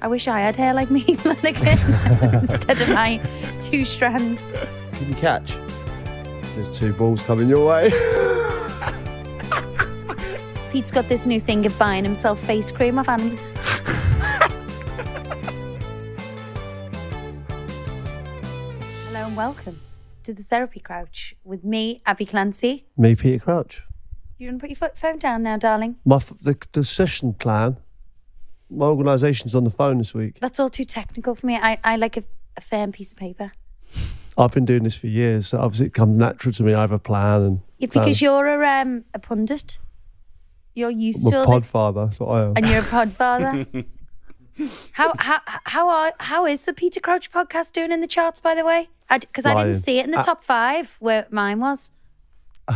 I wish I had hair like me, Flanagan, instead of my two strands. Can you catch? There's two balls coming your way. Pete's got this new thing of buying himself face cream off Amazon. Hello and welcome to the Therapy Crouch with me, Abbey Clancy. Me, Peter Crouch. You want to put your phone down now, darling? My f- the, the session plan. My organisation's on the phone this week. That's all too technical for me. I, I like a, a firm piece of paper. I've been doing this for years, so obviously it comes natural to me. I have a plan and Yeah, plan. because you're a um a pundit. You're used I'm to a all pod this, father. That's what I am. and you're a pod father. how how how are how is the Peter Crouch podcast doing in the charts? By the way, because I, Flying. didn't see it in the top five where mine was.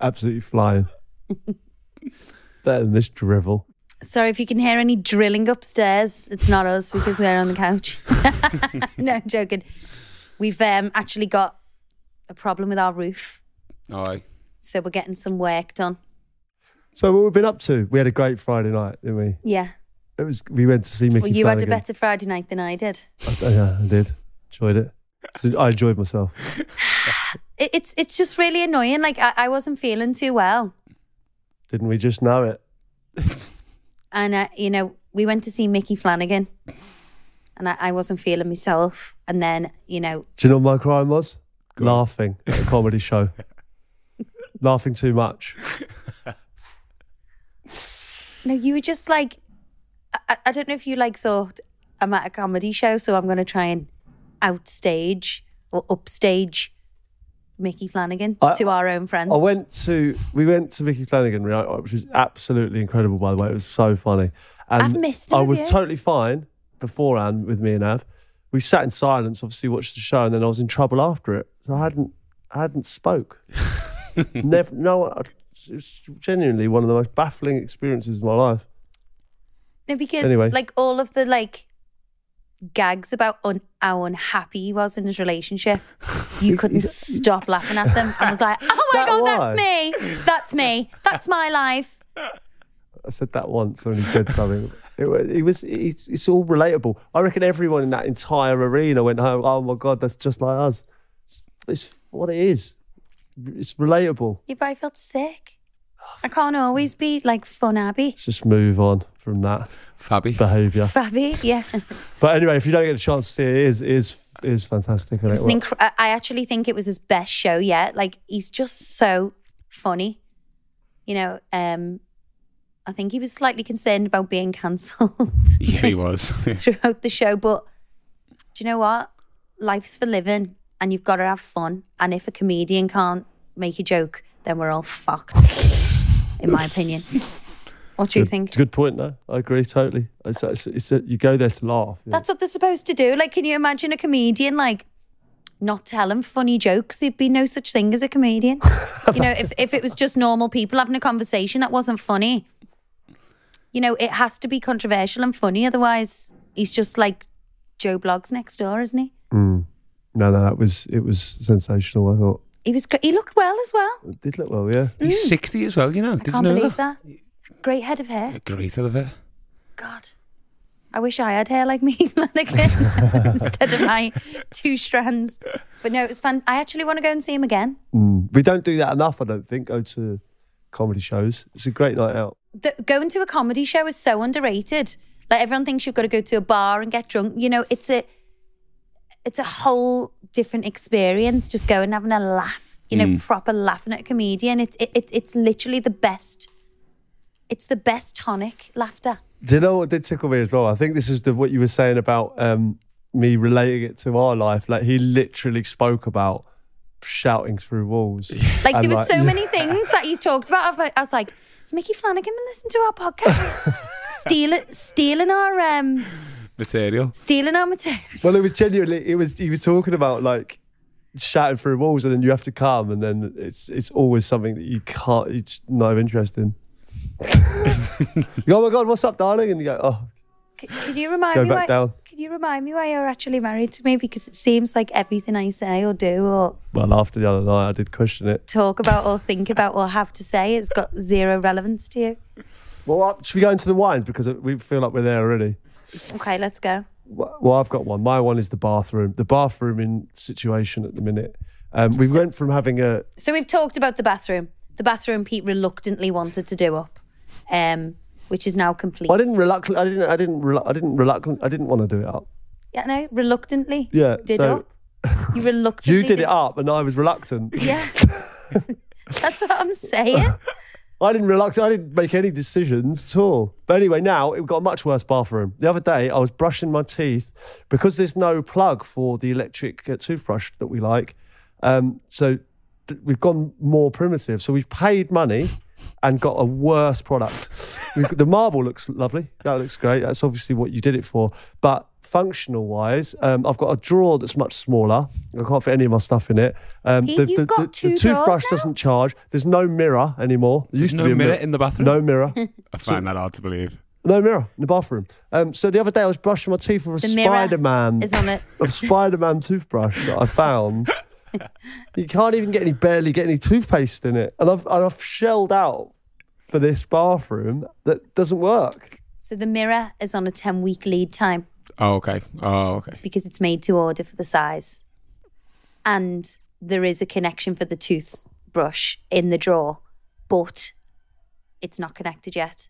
Absolutely flying. Better than this drivel. Sorry if you can hear any drilling upstairs. It's not us because we're on the couch. no, I'm joking. We've um, actually got a problem with our roof, Aye. so we're getting some work done. So what we've been up to? We had a great Friday night, didn't we? Yeah. It was. We went to see Mickey. Well, you had a better Friday night than I did. I, yeah, I did. Enjoyed it. So I enjoyed myself. It, it's it's just really annoying. Like I, I wasn't feeling too well, Didn't we just know it? and uh, you know we went to see Mickey Flanagan, and I, I wasn't feeling myself. And then you know Do you know what my crime was? Laughing at a comedy show. Laughing too much. No, you were just like, I- I, I don't know if you like thought I'm at a comedy show, so I'm going to try and outstage or upstage Mickey Flanagan I- to our own friends. I went to we went to Mickey Flanagan, right, which was absolutely incredible. By the way, it was so funny. And I've missed him, I was you? totally fine beforehand with me and Ab. We sat in silence, obviously watched the show, and then I was in trouble after it. So I hadn't I hadn't spoke. Never. No. I- It's genuinely one of the most baffling experiences of my life. no, because Anyway. like all of the like gags about un- how unhappy he was in his relationship, you couldn't stop laughing at them. I was like, oh my that god, why? that's me, that's me, that's my life. I said that once when he said something. It, it was. It's, it's all relatable. I reckon everyone in that entire arena went home. Oh my god, that's just like us. It's, it's what it is. It's relatable. But I felt sick. I can't always be like fun Abbey. Let's just move on from that Fabby. behaviour. Fabby, yeah. But anyway, if you don't get a chance to see it, it is it is it is fantastic. isn't it? an inc- I I actually think it was his best show yet. Like he's just so funny. You know, um, I think he was slightly concerned about being cancelled Yeah, he was. throughout the show, but do you know what? Life's for living, and you've got to have fun. And if a comedian can't make a joke, then we're all fucked. in my opinion. What do you think? It's a good point, though. I agree totally. It's, it's, it's a, you go there to laugh. yeah. That's what they're supposed to do. Like, can you imagine a comedian like not telling funny jokes? There'd be no such thing as a comedian. you know, if, if it was just normal people having a conversation that wasn't funny, you know, it has to be controversial and funny. Otherwise, he's just like Joe Bloggs next door, isn't he? Mm. No, no, that was it was sensational. I thought He was. Gr- he looked well as well. it did look well. Yeah, He's mm. 60 as well, you know. I Did can't you know believe that? that. Great head of hair. Great head of hair. God. I wish I had hair like me, Flanagan, instead of my two strands. But no, it was fun. I actually want to go and see him again. Mm. we don't do that enough. I don't think. Go to comedy shows. It's a great night out. the, going to a comedy show is so underrated. Like everyone thinks you've got to go to a bar and get drunk. You know, it's a it's a whole different experience. Just going and having a laugh. You know, mm. proper laughing at a comedian. It's it, it, it's literally the best. It's the best tonic laughter. Do you know what did tickle me as well? I think this is the what you were saying about um, me relating it to our life. Like he literally spoke about shouting through walls. Like And there were like- so many things that he's talked about. I was like- I was like, "Is Mickey Flanagan been listening to our podcast? stealing stealing our um Material. stealing our material." Well, it was genuinely. It was. He was talking about like shouting through walls, and then you have to come, and then it's it's always something that you can't. It's no interest in. you go, oh my god, what's up, darling? And you go, oh, C- Can you remind Go me back why? down. Can you remind me why you're actually married to me? Because it seems like everything I say or do or well. After the other night, I did question it. talk about or think about or have to say it's got zero relevance to you. Well, uh, should we go into the wines because we feel like we're there already? Okay, let's go. Well, I've got one. My one is the bathroom. The bathroom in situation at the minute. Um, we went from having a So we've talked about the bathroom. The bathroom Pete reluctantly wanted to do up, um, which is now complete. I didn't reluctant. I didn't. I didn't. Relu- I didn't reluctant. I didn't want to do it up. Yeah, no, reluctantly. Yeah. Did so up. You reluctantly. you did it up, and I was reluctant. Yeah. That's what I'm saying. I didn't reluctant. I didn't make any decisions at all. But anyway, now it got a much worse bathroom. The other day, I was brushing my teeth because there's no plug for the electric uh, toothbrush that we like. Um, so we've gone more primitive. So we've paid money and got a worse product. We've got- the marble looks lovely. That looks great. That's obviously what you did it for. But functional wise, um, I've got a drawer that's much smaller. I can't fit any of my stuff in it. Um, Pete, you've got two drawers toothbrush now? doesn't charge. There's no mirror anymore. There used to no be a mirror mirror in the bathroom? No mirror. I find that hard to believe. No mirror in the bathroom. Um, so the other day I was brushing my teeth with a The mirror Spider Man, Is on it. a Spider Man toothbrush that I found. you can't even get any, barely get any toothpaste in it, and I've and I've shelled out for this bathroom that doesn't work. So the mirror is on a 10 week lead time Oh, okay. Oh, okay. because it's made to order for the size. And there is a connection for the toothbrush in the drawer, but it's not connected yet.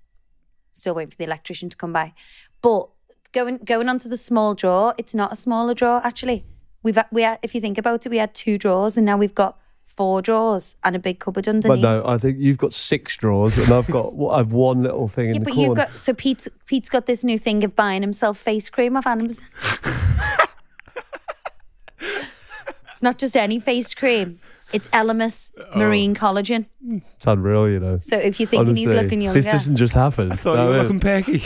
Still waiting for the electrician to come by. But going going on to the small drawer, it's not a smaller drawer actually. We've we had, if you think about it, we had two drawers and now we've got four drawers and a big cupboard underneath. But underneath. no, I think you've got six drawers, and I've got I've one little thing in Yeah, the but corner. you've got so Pete's Pete's got this new thing of buying himself face cream off Amazon. it's not just any face cream; it's Elemis Oh. Marine Collagen. it's unreal, you know. So if you're thinking he's Honestly, looking younger, this doesn't just happen. I thought No, you were looking perky.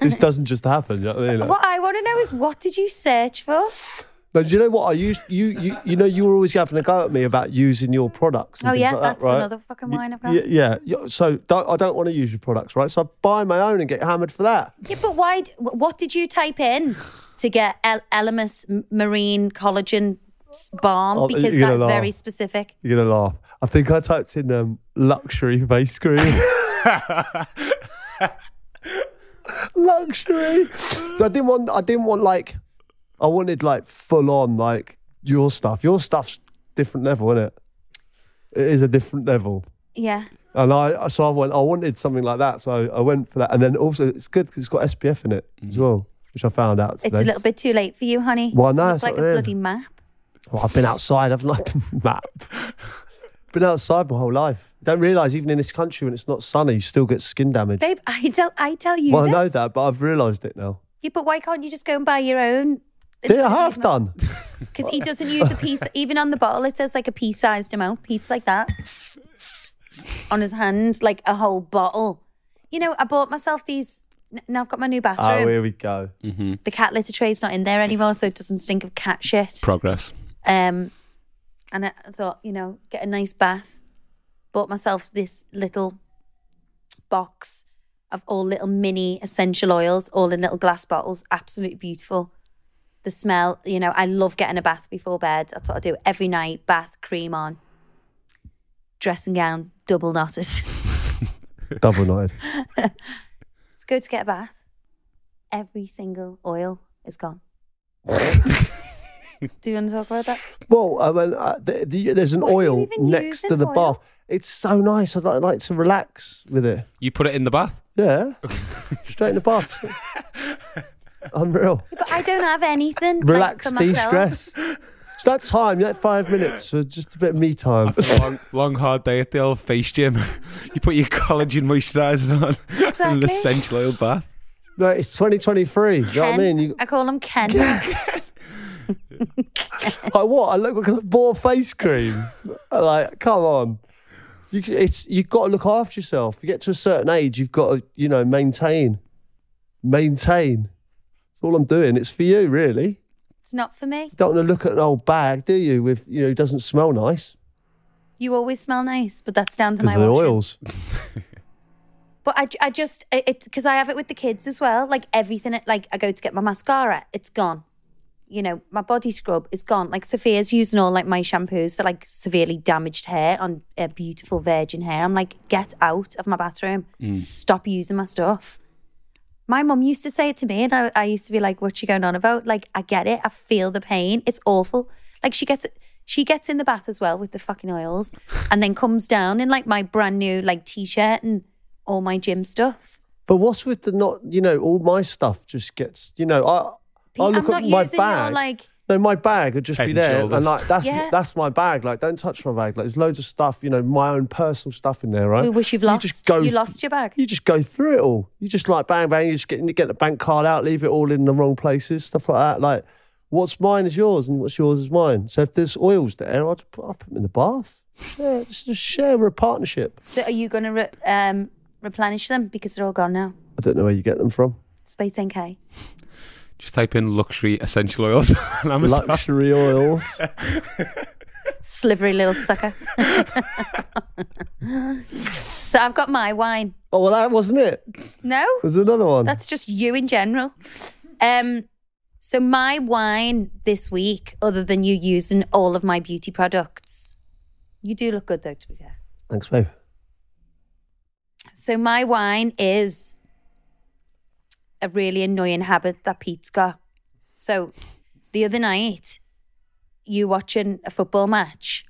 this doesn't just happen. You know what I mean? what I want to know is what did you search for? No, do you know what I used? You, you, you know, you were always having a go at me about using your products. and Oh yeah, like that, that's right? another fucking wine I've got. Yeah, yeah. yeah. So don't, I don't want to use your products, right? So I buy my own and get hammered for that. Yeah, but why? d- What did you type in to get El- Elemis Marine Collagen s- balm? Oh, because you're that's very specific. You're gonna laugh. I think I typed in um, luxury face cream. luxury. So I didn't want. I didn't want like. I wanted like full on like your stuff. Your stuff's different level, isn't it? It is a different level. Yeah. And I, so I went, I wanted something like that. So I went for that. And then also, it's good because it's got SPF in it as mm. well, which I found out today. It's a little bit too late for you, honey. Well, no, it's like not a bloody map. Well, I've been outside, I've not I? Map. been outside my whole life. Don't realise, even in this country, when it's not sunny, you still get skin damage. Babe, I tell I tell you well, I know that, but I've realised it now. Yeah, but why can't you just go and buy your own? Yeah, I have done. Because he doesn't use a piece. Even on the bottle, it says like a pea-sized amount. Pete's like that on his hand, like a whole bottle. You know, I bought myself these. Now I've got my new bathroom. Oh, bathroom. here we go. the cat litter tray's not in there anymore, so it doesn't stink of cat shit. Progress. Um, and I thought, you know, get a nice bath. Bought myself this little box of all little mini essential oils, all in little glass bottles. Absolutely beautiful. The smell, you know, I love getting a bath before bed. That's what I do every night. Bath, cream on, dressing gown, double knotted. Double knotted. Let's go to get a bath. Every single oil is gone. do you want to talk about that? Well, I mean, uh, the, the, there's an What, you oil even next use to an the oil? bath. It's so nice. I'd like, like to relax with it. You put it in the bath? Yeah. Straight in the bath. Unreal. But I don't have anything. Relax, for myself. de-stress. It's that time, that five minutes for just a bit of me time. After a long, long, hard day at the old face gym, you put your collagen moisturiser on and Exactly. an essential oil bath. No, it's 2023. You know what I mean? You, I call him Ken. like what? I look like I bought face cream. like, come on. You, it's you've got to look after yourself. You get to a certain age, you've got to, you know, maintain. Maintain. That's all I'm doing. It's for you, really. it's not for me. Don't want to look at an old bag, do you? With you know, it doesn't smell nice You always smell nice, but that's down to my of the washing. oils. But I, I just it because I have it with the kids as well. Like everything, like I go to get my mascara, it's gone. you know, my body scrub is gone. Like Sophia's using all like my shampoos for like severely damaged hair on uh, beautiful virgin hair. I'm like, get out of my bathroom. Stop using my stuff. My mum used to say it to me, and I, I used to be like, "What's she going on about?" Like, I get it. I feel the pain. It's awful. Like she gets she gets in the bath as well with the fucking oils, and then comes down in like my brand new like t-shirt and all my gym stuff. But what's with the not? You know, all my stuff just gets. You know, I I I'm look not at my using bag. your like. No, my bag would just Head be there, shoulders. and like that's Yeah. that's my bag. Like, don't touch my bag. Like, there's loads of stuff. You know, my own personal stuff in there, right? We wish you've You lost. just go you th- lost your bag. You just go through it all. You just like bang bang. You just get you get the bank card out, leave it all in the wrong places, stuff like that. Like, what's mine is yours, and what's yours is mine. So if there's oils there, I'll just put, I'll put them in the bath. Share, just, just share. We're a partnership. So are you going to re- um, replenish them because they're all gone now? I don't know where you get them from. Space NK. Just type in luxury essential oils on Amazon. Luxury oils. Slivery little sucker. so I've got my wine. oh well, that wasn't it. No, There's another one. that's just you in general. Um, so my wine this week, other than you using all of my beauty products, you do look good though. To be fair. Thanks, babe. So my wine is a really annoying habit that Pete's got. So the other night, you watching a football match,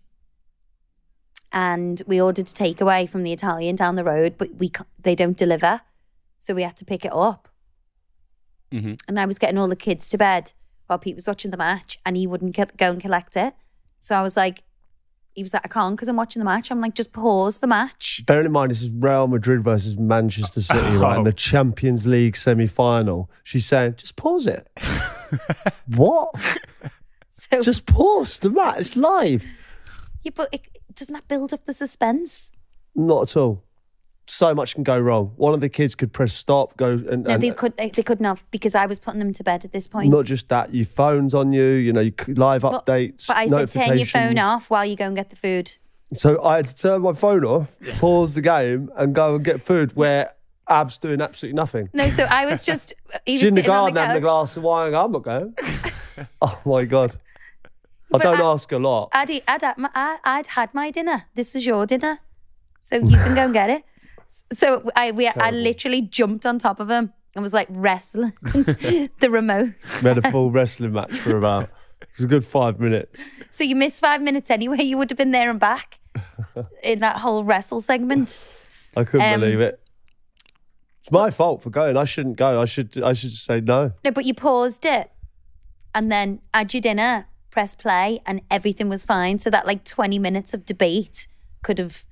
and we ordered a takeaway from the Italian down the road, but we they don't deliver, so we had to pick it up. Mhm. And I was getting all the kids to bed while Pete was watching the match, and he wouldn't go and collect it. So I was like, he was like, I can't because I'm watching the match. I'm like, just pause the match. Bearing in mind, this is Real Madrid versus Manchester City, right? In the oh. Champions League semi final. She's saying, just pause it. what? So Just pause the match. It's live. Yeah, but it, doesn't that build up the suspense? Not at all. So much can go wrong. One of the kids could press stop, go and, No, and they could. They, they couldn't have because I was putting them to bed at this point. not just that, your phone's on you, you know, you live But- updates. But I said, turn your phone off while you go and get the food. So I had to turn my phone off, pause the game, and go and get food where Ab's doing absolutely nothing. No, so I was just. He was She's in the garden having a glass of wine. I'm not going. oh my god! I don't I- ask a lot. I'd, eat- I'd, my, I'd had my dinner. This is your dinner, so you can go and get it. So I we I literally jumped on top of him and was like wrestling the remote. We had a full wrestling match for about. It was a good five minutes. So you missed five minutes anyway. You would have been there and back in that whole wrestle segment. I couldn't Um, believe it. It's my fault for going. I shouldn't go. I should. I should just say no. No, but you paused it and then add your dinner, press play, and everything was fine. So that like 20 minutes of debate could have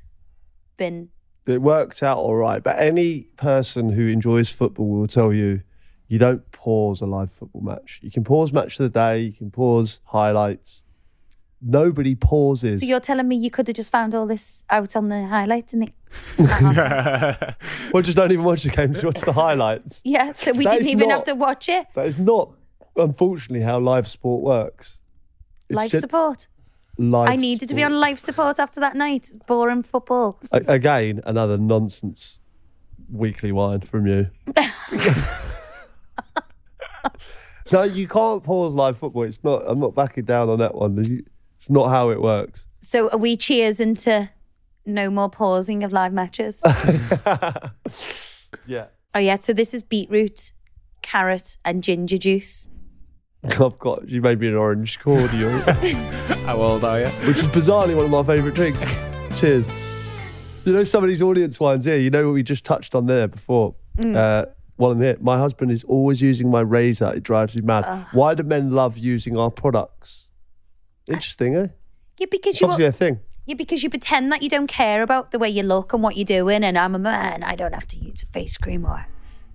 been. It worked out all right. But any person who enjoys football will tell you, you don't pause a live football match. You can pause match of the day. You can pause highlights. Nobody pauses. So you're telling me you could have just found all this out on the highlights and it Well, just don't even watch the games. Watch the highlights. Yeah, so we That didn't even not- have to watch it. That is not, unfortunately, how live sport works. It's Life just support. Live I needed to be on life support after that night. Boring football. A- Again, another nonsense weekly wine from you. no, you can't pause live football. It's not. I'm not backing down on that one. It's not how it works. So are we cheers into no more pausing of live matches? Yeah. oh, yeah. So this is beetroot, carrot, and ginger juice. I've got you made me an orange cordial, How old are you? which is bizarrely one of my favourite drinks. Cheers. You know some of these audience wines here. You know what we just touched on there before. Uh, one of them here. My husband is always using my razor. It drives me mad. Why do men love using our products? Interesting, eh? Yeah, because It's you obviously a thing. Yeah, because you pretend that you don't care about the way you look and what you're doing. And I'm a man, I don't have to use a face cream or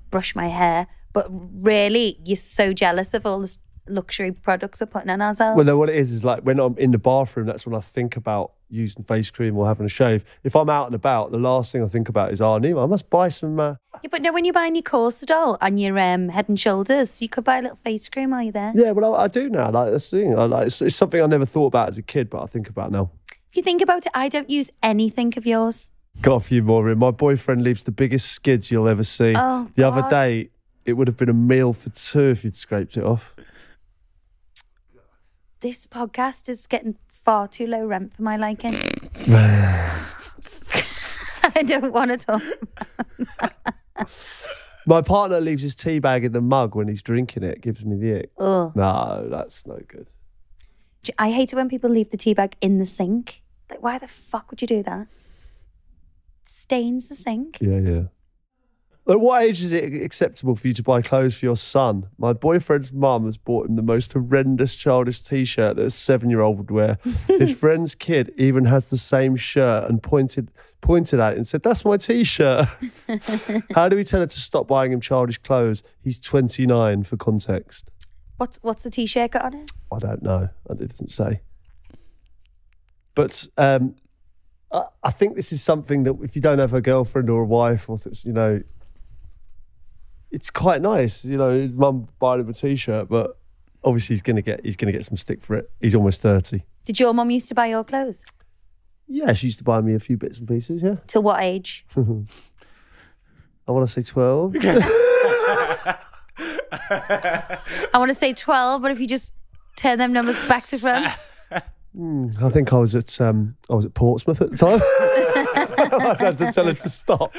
brush my hair. But really, you're so jealous of all this luxury products we're putting on ourselves. Well, no, what it is is like when I'm in the bathroom, that's when I think about using face cream or having a shave. If I'm out and about, the last thing I think about is, oh, Nivea, I must buy some. Uh... yeah, but no, when you're buying your Corsodyl and your um, head and shoulders, you could buy a little face cream while you're there. Yeah, well, I, I do now. Like that's the thing. I, like, it's, it's something I never thought about as a kid, but I think about now. If you think about it, I don't use anything of yours. Got a few more in. My boyfriend leaves the biggest skids you'll ever see. Oh, the other day, it would have been a meal for two if you'd scraped it off. This podcast is getting far too low rent for my liking. I don't want to talk. My partner leaves his tea bag in the mug when he's drinking it. Gives me the ick. Ugh. No, that's no good. I hate it when people leave the tea bag in the sink. Like, why the fuck would you do that? stains the sink. Yeah, yeah. At what age is it acceptable for you to buy clothes for your son? My boyfriend's mum has bought him the most horrendous childish t-shirt that a seven-year-old would wear. His friend's kid even has the same shirt and pointed pointed at it and said, "That's my t-shirt." How do we tell her to stop buying him childish clothes? He's 29 for context. What's what's the t-shirt got on it? I don't know. It doesn't say. But um, I, I think this is something that if you don't have a girlfriend or a wife, or you know, it's quite nice. You know, mum buying him a t-shirt, but obviously he's gonna get he's gonna get some stick for it. He's almost thirty. Did your mum used to buy your clothes? Yeah, she used to buy me a few bits and pieces. Yeah, Till what age? I want to say twelve. I want to say 12, but if you just turn them numbers back to front. I think I was at um, I was at Portsmouth at the time. I had to tell her to stop.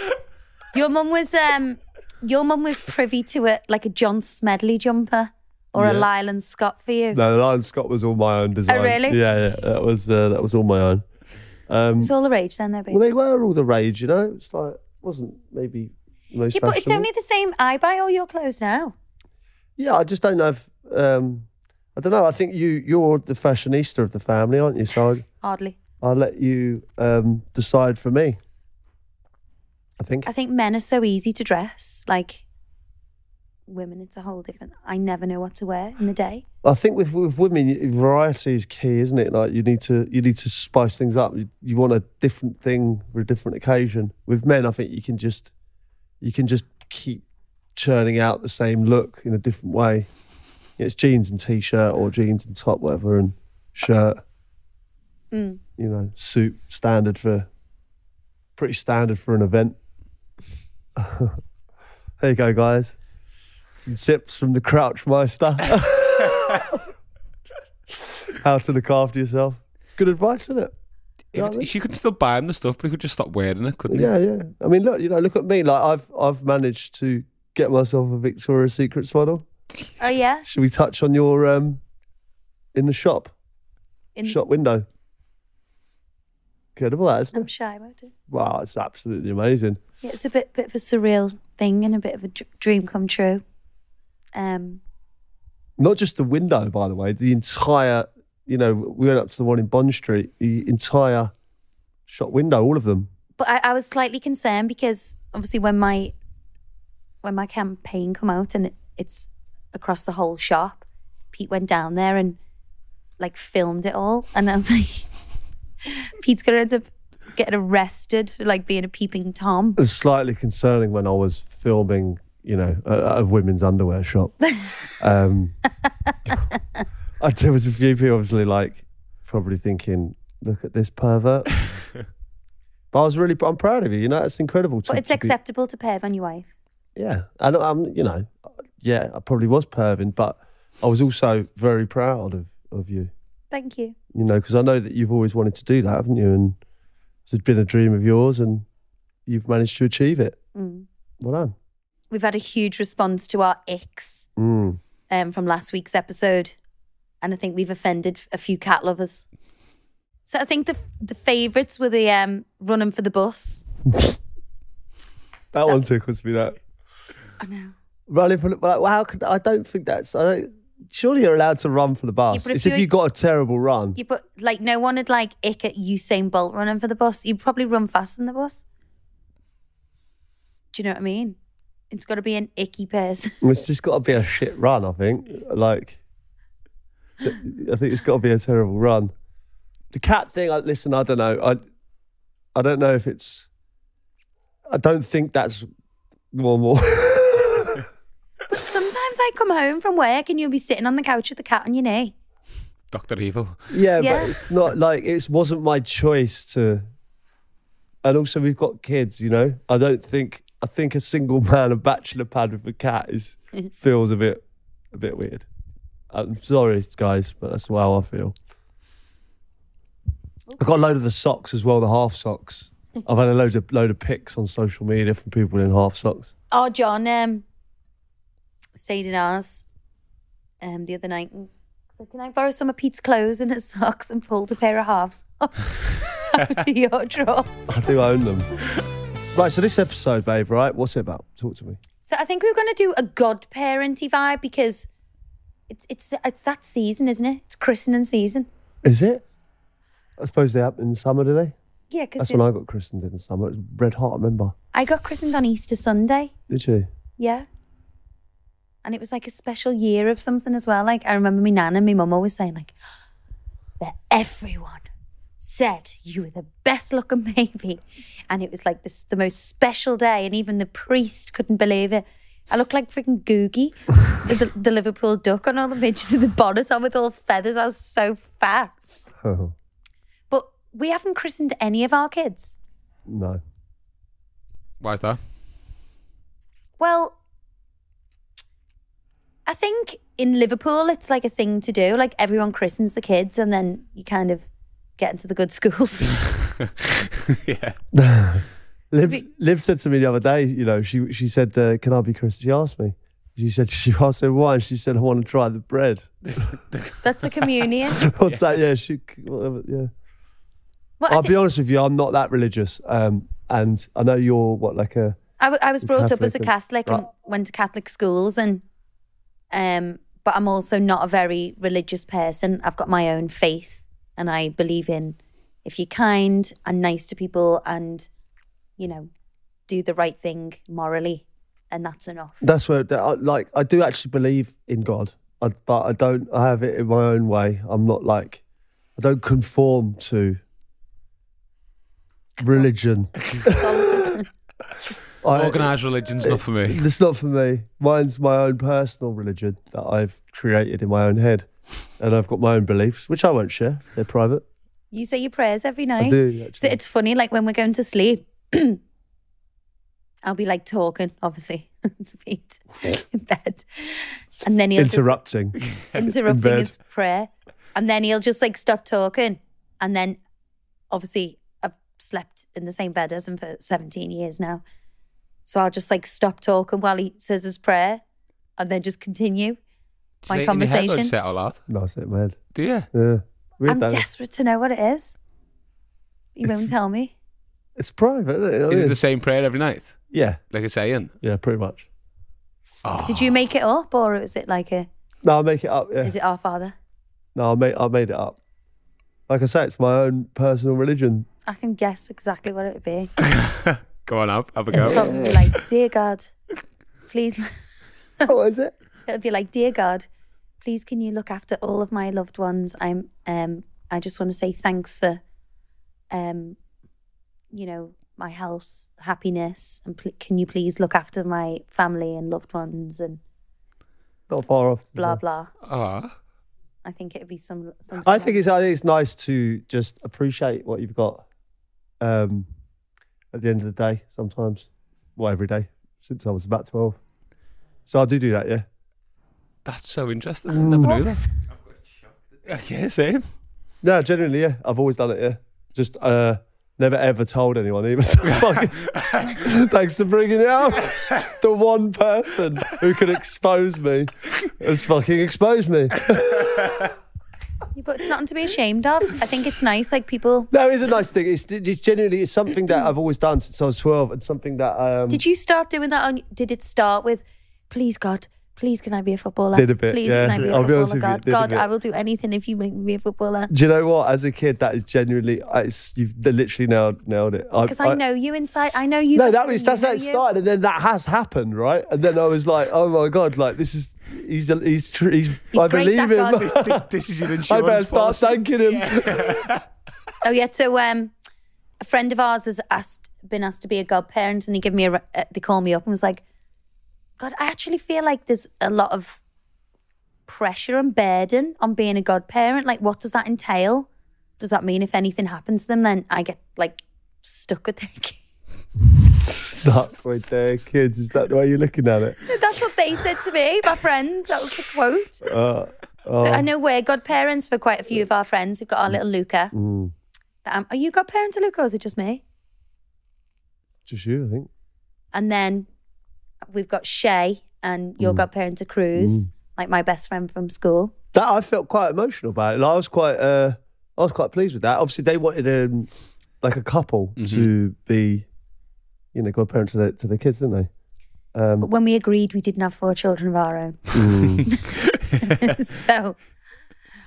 Your mum was um your mum was privy to it like a John Smedley jumper or a Yeah. Lyle & Scott for you. No, Lyle & Scott was all my own design. Oh, really? Yeah, yeah. That was uh, that was all my own. Um, was all the rage then though, well, they were all the rage, you know. It's like wasn't maybe most yeah, but it's only the same. I buy all your clothes now. Yeah, I just don't know if um, I don't know. I think you you're the fashionista of the family, aren't you? So I, Hardly. I'll let you um, decide for me. I think. I think men are so easy to dress. Like women, it's a whole different. I never know what to wear in the day. I think with with women, variety is key, isn't it? Like you need to you need to spice things up. You, you want a different thing for a different occasion. With men, I think you can just you can just keep churning out the same look in a different way. It's jeans and t-shirt or jeans and top, whatever, and shirt. Mm. You know, suit standard for pretty standard for an event. there you go, guys. Some tips from the Crouch Meister. How to look after yourself. It's good advice, isn't it? You know I mean? She could still buy him the stuff, but he could just stop wearing it, couldn't he? Yeah, yeah. I mean, look, you know, look at me. Like I've I've managed to get myself a Victoria's Secrets model. Oh yeah, Should we touch on your um in the shop in, shop window? Incredible, that isn't I'm shy about it. Wow, it's absolutely amazing. Yeah, it's a bit bit of a surreal thing and a bit of a dream come true. Um, Not just the window, by the way. The entire, you know, we went up to the one in Bond Street. The entire shop window, all of them. but I, I was slightly concerned because obviously when my when my campaign come out and it, it's across the whole shop, Pete went down there and like filmed it all, and I was like, Pete's gonna end up getting arrested for like being a peeping tom. It was slightly concerning when I was filming, you know, a, a women's underwear shop. Um, I, there was a few people obviously like probably thinking, look at this pervert. but I was really, I'm proud of you. You know, it's incredible. To, But it's to be- acceptable to perv on your wife. yeah, and I'm, you know, yeah, I probably was perving, but I was also very proud of of you. Thank you. You know, because I know that you've always wanted to do that, haven't you? And it's been a dream of yours, and you've managed to achieve it. Mm. Well done. We've had a huge response to our icks Mm. um, from last week's episode, and I think we've offended a few cat lovers. So I think the the favourites were the um, running for the bus. That one tickles me. That I know. running for the like, well, how could I don't think that's. I don't, surely you're allowed to run for the bus. but if it's if you- you got a terrible run. You put like no one would like ick at Usain Bolt running for the bus. You'd probably run faster than the bus. Do you know what I mean? It's got to be an icky person. It's just got to be a shit run. I think. Like, I think it's got to be a terrible run. The cat thing. I, listen, I don't know. I, I don't know if it's. I don't think that's normal. But sometimes I come home from work and you'll be sitting on the couch with the cat on your knee. Dr. Evil. Yeah, Yeah. but it's not like it wasn't my choice to. And also, we've got kids. You know, I don't think. I think a single man, a bachelor pad with a cat is feels a bit, a bit weird. I'm sorry, guys, but that's how I feel. I've got a load of the socks as well, the half socks. I've had a load of load of pics on social media from people in half socks. Oh, John um, stayed in ours um, the other night and said, Can I borrow some of Pete's clothes and his socks and pulled a pair of half socks out of your drawer? I do own them. Right, so this episode, babe, right? What's it about? Talk to me. So I think we are going to do a godparenty vibe because it's it's it's that season, isn't it? It's christening season. Is it? I suppose they happen in the summer, do they? Yeah, because That's when I got christened in the summer. It was red hot, I remember. I got christened on Easter Sunday. Did you? Yeah. And it was like a special year of something as well. Like I remember my nan and my mum always saying like that everyone said you were the best looking baby. And it was like this the most special day and even the priest couldn't believe it. I look like freaking Googie, the, the Liverpool duck on all the pictures of the bonnet on with all feathers. I was so fat. Oh, But we haven't christened any of our kids. no. Why is that? Well, I think in Liverpool it's like a thing to do. Like everyone christens the kids, and then you kind of get into the good schools. yeah. Liv, be- Liv said to me the other day, you know, she she said, uh, "Can I be christened?" She asked me. She said she asked her why, and she said, "I want to try the bread." That's a communion. What's that? Yeah, she. Whatever, yeah. Well, I, I'll thi- be honest with you. I'm not that religious, um, and I know you're what like a. I, w- I was brought up as a Catholic Catholic and Right. went to Catholic schools, and um, but I'm also not a very religious person. I've got my own faith, and I believe in if you're kind and nice to people, and you know, do the right thing morally, and that's enough. That's where like I do actually believe in God, I, but I don't. I have it in my own way. I'm not like I don't conform to religion. I, Organised religion's not for me. It's not for me. Mine's my own personal religion that I've created in my own head. And I've got my own beliefs, which I won't share. They're private. You say your prayers every night. I night. do, So actually. it's funny, like when we're going to sleep, I'll be like talking, obviously, to Pete in bed. And then he'll Interrupting. just interrupting bed. his prayer. And then he'll just like stop talking. And then obviously I've slept in the same bed as him for 17 years now. So I'll just like stop talking while he says his prayer and then just continue my Say it in your head or conversation. just out loud. no, I say it in my head. Do you? Yeah. Weird, I'm that is. desperate to know what it is. You It's- won't tell me. It's private, isn't it? You know what I Is it the same prayer every night? Yeah. Like a saying? Yeah, pretty much. Did you make it up or is it like a, No, I'll make it up. Yeah. is it our father? No, I made, I made it up. Like I say, it's my own personal religion. I can guess exactly what it would be. Go on, up. Have a It'll go. probably be like, Dear God, please. what is it? It'll be like, Dear God, please can you look after all of my loved ones? I'm um I just want to say thanks for um you know, my health, happiness, and pl- can you please look after my family and loved ones and Not far off. to be blah fair. blah. Ah. I think it'd be some. some I think it's I think it's nice to just appreciate what you've got. Um, at the end of the day, sometimes, well, every day since I was about twelve. So I do do that, yeah. That's so interesting. I never knew that. Okay, same. No, generally, yeah. I've always done it, yeah. Just uh, never ever told anyone either. So fucking- thanks for bringing it up. the one person who could expose me has fucking exposed me. But it's nothing to be ashamed of. I think it's nice, like people. No, it's a nice thing. It's, it's genuinely it's something that I've always done since I was twelve, and something that um, Did you start doing that? On, did it start with, please God, please can I be a footballer? Did a bit, Please yeah. can I be a I'll footballer? with you, God, did God. I will do anything if you make me a footballer. Do you know what? As a kid, that is genuinely, it's, you've literally nailed, nailed it. Because I, know you inside. I know you. No, that was that's how it you. started, and then that has happened, right? And then I was like, oh my god, like this is he's he's tr- he's, I great, believe that him. God. this is your I better start policy. thanking him. Oh yeah. So um, a friend of ours has asked, been asked to be a godparent, and they give me a, uh, they call me up and was like, God, I actually feel like there's a lot of pressure and burden on being a godparent. Like, what does that entail? Does that mean if anything happens to them, then I get like stuck with their kid? Stuck with their kids. Is that the way you're looking at it? That's what they said to me, my friend. That was the quote. Uh, So I know we're godparents for quite a few of our friends. We've got our little Luca. Mm. Um, are you godparents to Luca or is it just me? Just you, I think. And then we've got Shay and your godparents are Cruz, like my best friend from school. That I felt quite emotional about it. Like, I was quite, uh, I was quite pleased with that. Obviously, they wanted um, like a couple to be, you know, godparents to their to their kids, didn't they? Um, But when we agreed, we didn't have four children of our own. so,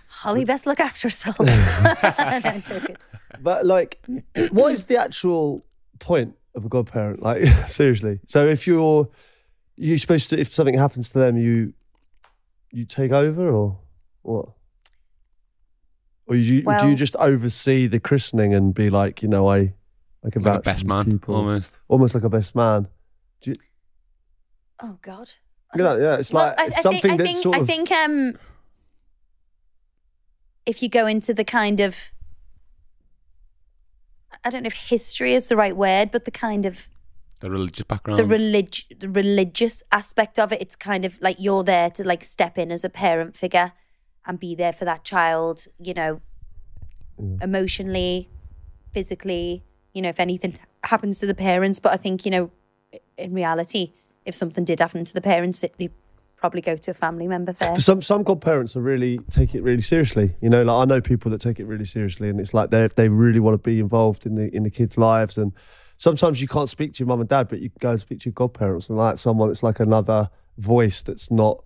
Holly, best look after us all. No, But like, what is the actual point of a godparent? Like, seriously. So if you're you're supposed to, if something happens to them, you you take over or what? Or you do you just oversee the christening and be like, you know, I I can Like a best man, people. almost. almost like a best man. Oh God. You know, don't- yeah, it's Well, like I, it's I something think, I that's think, sort I of think um, if you go into the kind of, I don't know if history is the right word, but the kind of The religious background. the relig- the religious aspect of it, it's kind of like you're there to like step in as a parent figure and be there for that child, you know, emotionally, physically, you know, if anything happens to the parents. But I think, you know, in reality, if something did happen to the parents, they they probably go to a family member first. some some godparents are really take it really seriously. You know, like I know people that take it really seriously, and it's like they they really want to be involved in the in the kids' lives. And sometimes you can't speak to your mum and dad, but you can go and speak to your godparents, and like someone it's like another voice that's not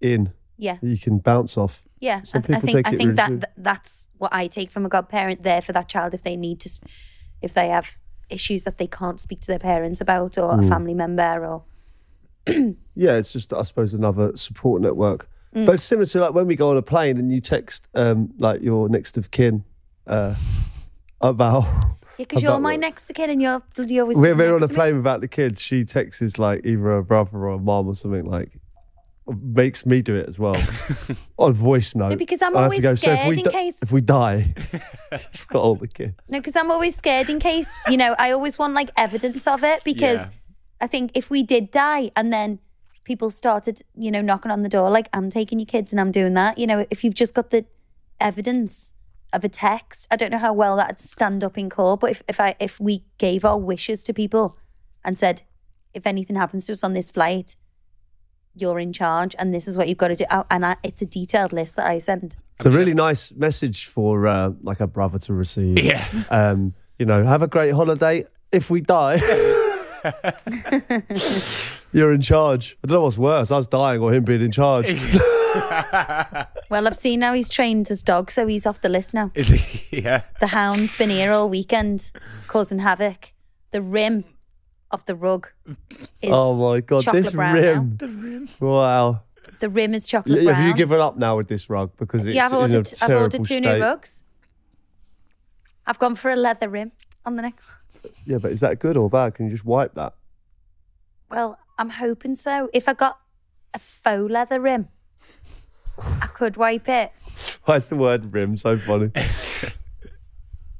in yeah. you can bounce off. Yeah, Some I, th- I think I think really that th- that's what I take from a godparent there for that child if they need to, sp- if they have issues that they can't speak to their parents about or Mm. a family member or Yeah, it's just I suppose another support network. Mm. But it's similar to like when we go on a plane and you text um like your next of kin uh about yeah, because you're my what? next of kin and you're bloody always we're, we're on a to me. plane without the kids. She texts like either a brother or a mom or something like makes me do it as well on voice note. because I'm I always go, "So if scared we in di- case- if we die, you've got all the kids. No, because I'm always scared in case, you know, I always want like evidence of it because Yeah. I think if we did die and then people started, you know, knocking on the door, like, I'm taking your kids and I'm doing that, you know, if you've just got the evidence of a text, I don't know how well that'd stand up in court, but if, if I if we gave our wishes to people and said, if anything happens to us on this flight, you're in charge and this is what you've got to do. Oh, And I, it's a detailed list that I send. It's a really nice message for uh, like a brother to receive. Yeah. Um, you know, have a great holiday. If we die, you're in charge. I don't know what's worse, us dying or him being in charge. Well, I've seen now he's trained his dog, so he's off the list now. Is he? Yeah. The hound's been here all weekend, causing havoc. The rim of the rug is oh my god, chocolate this brown rim. now. Wow. The rim is chocolate Yeah, brown. have you given up now with this rug because it's yeah, I've in ordered. a I've ordered two state? new rugs. I've gone for a leather rim on the next. Yeah, but is that good or bad? Can you just wipe that? Well, I'm hoping so. If I got a faux leather rim, I could wipe it. Why is the word rim so funny?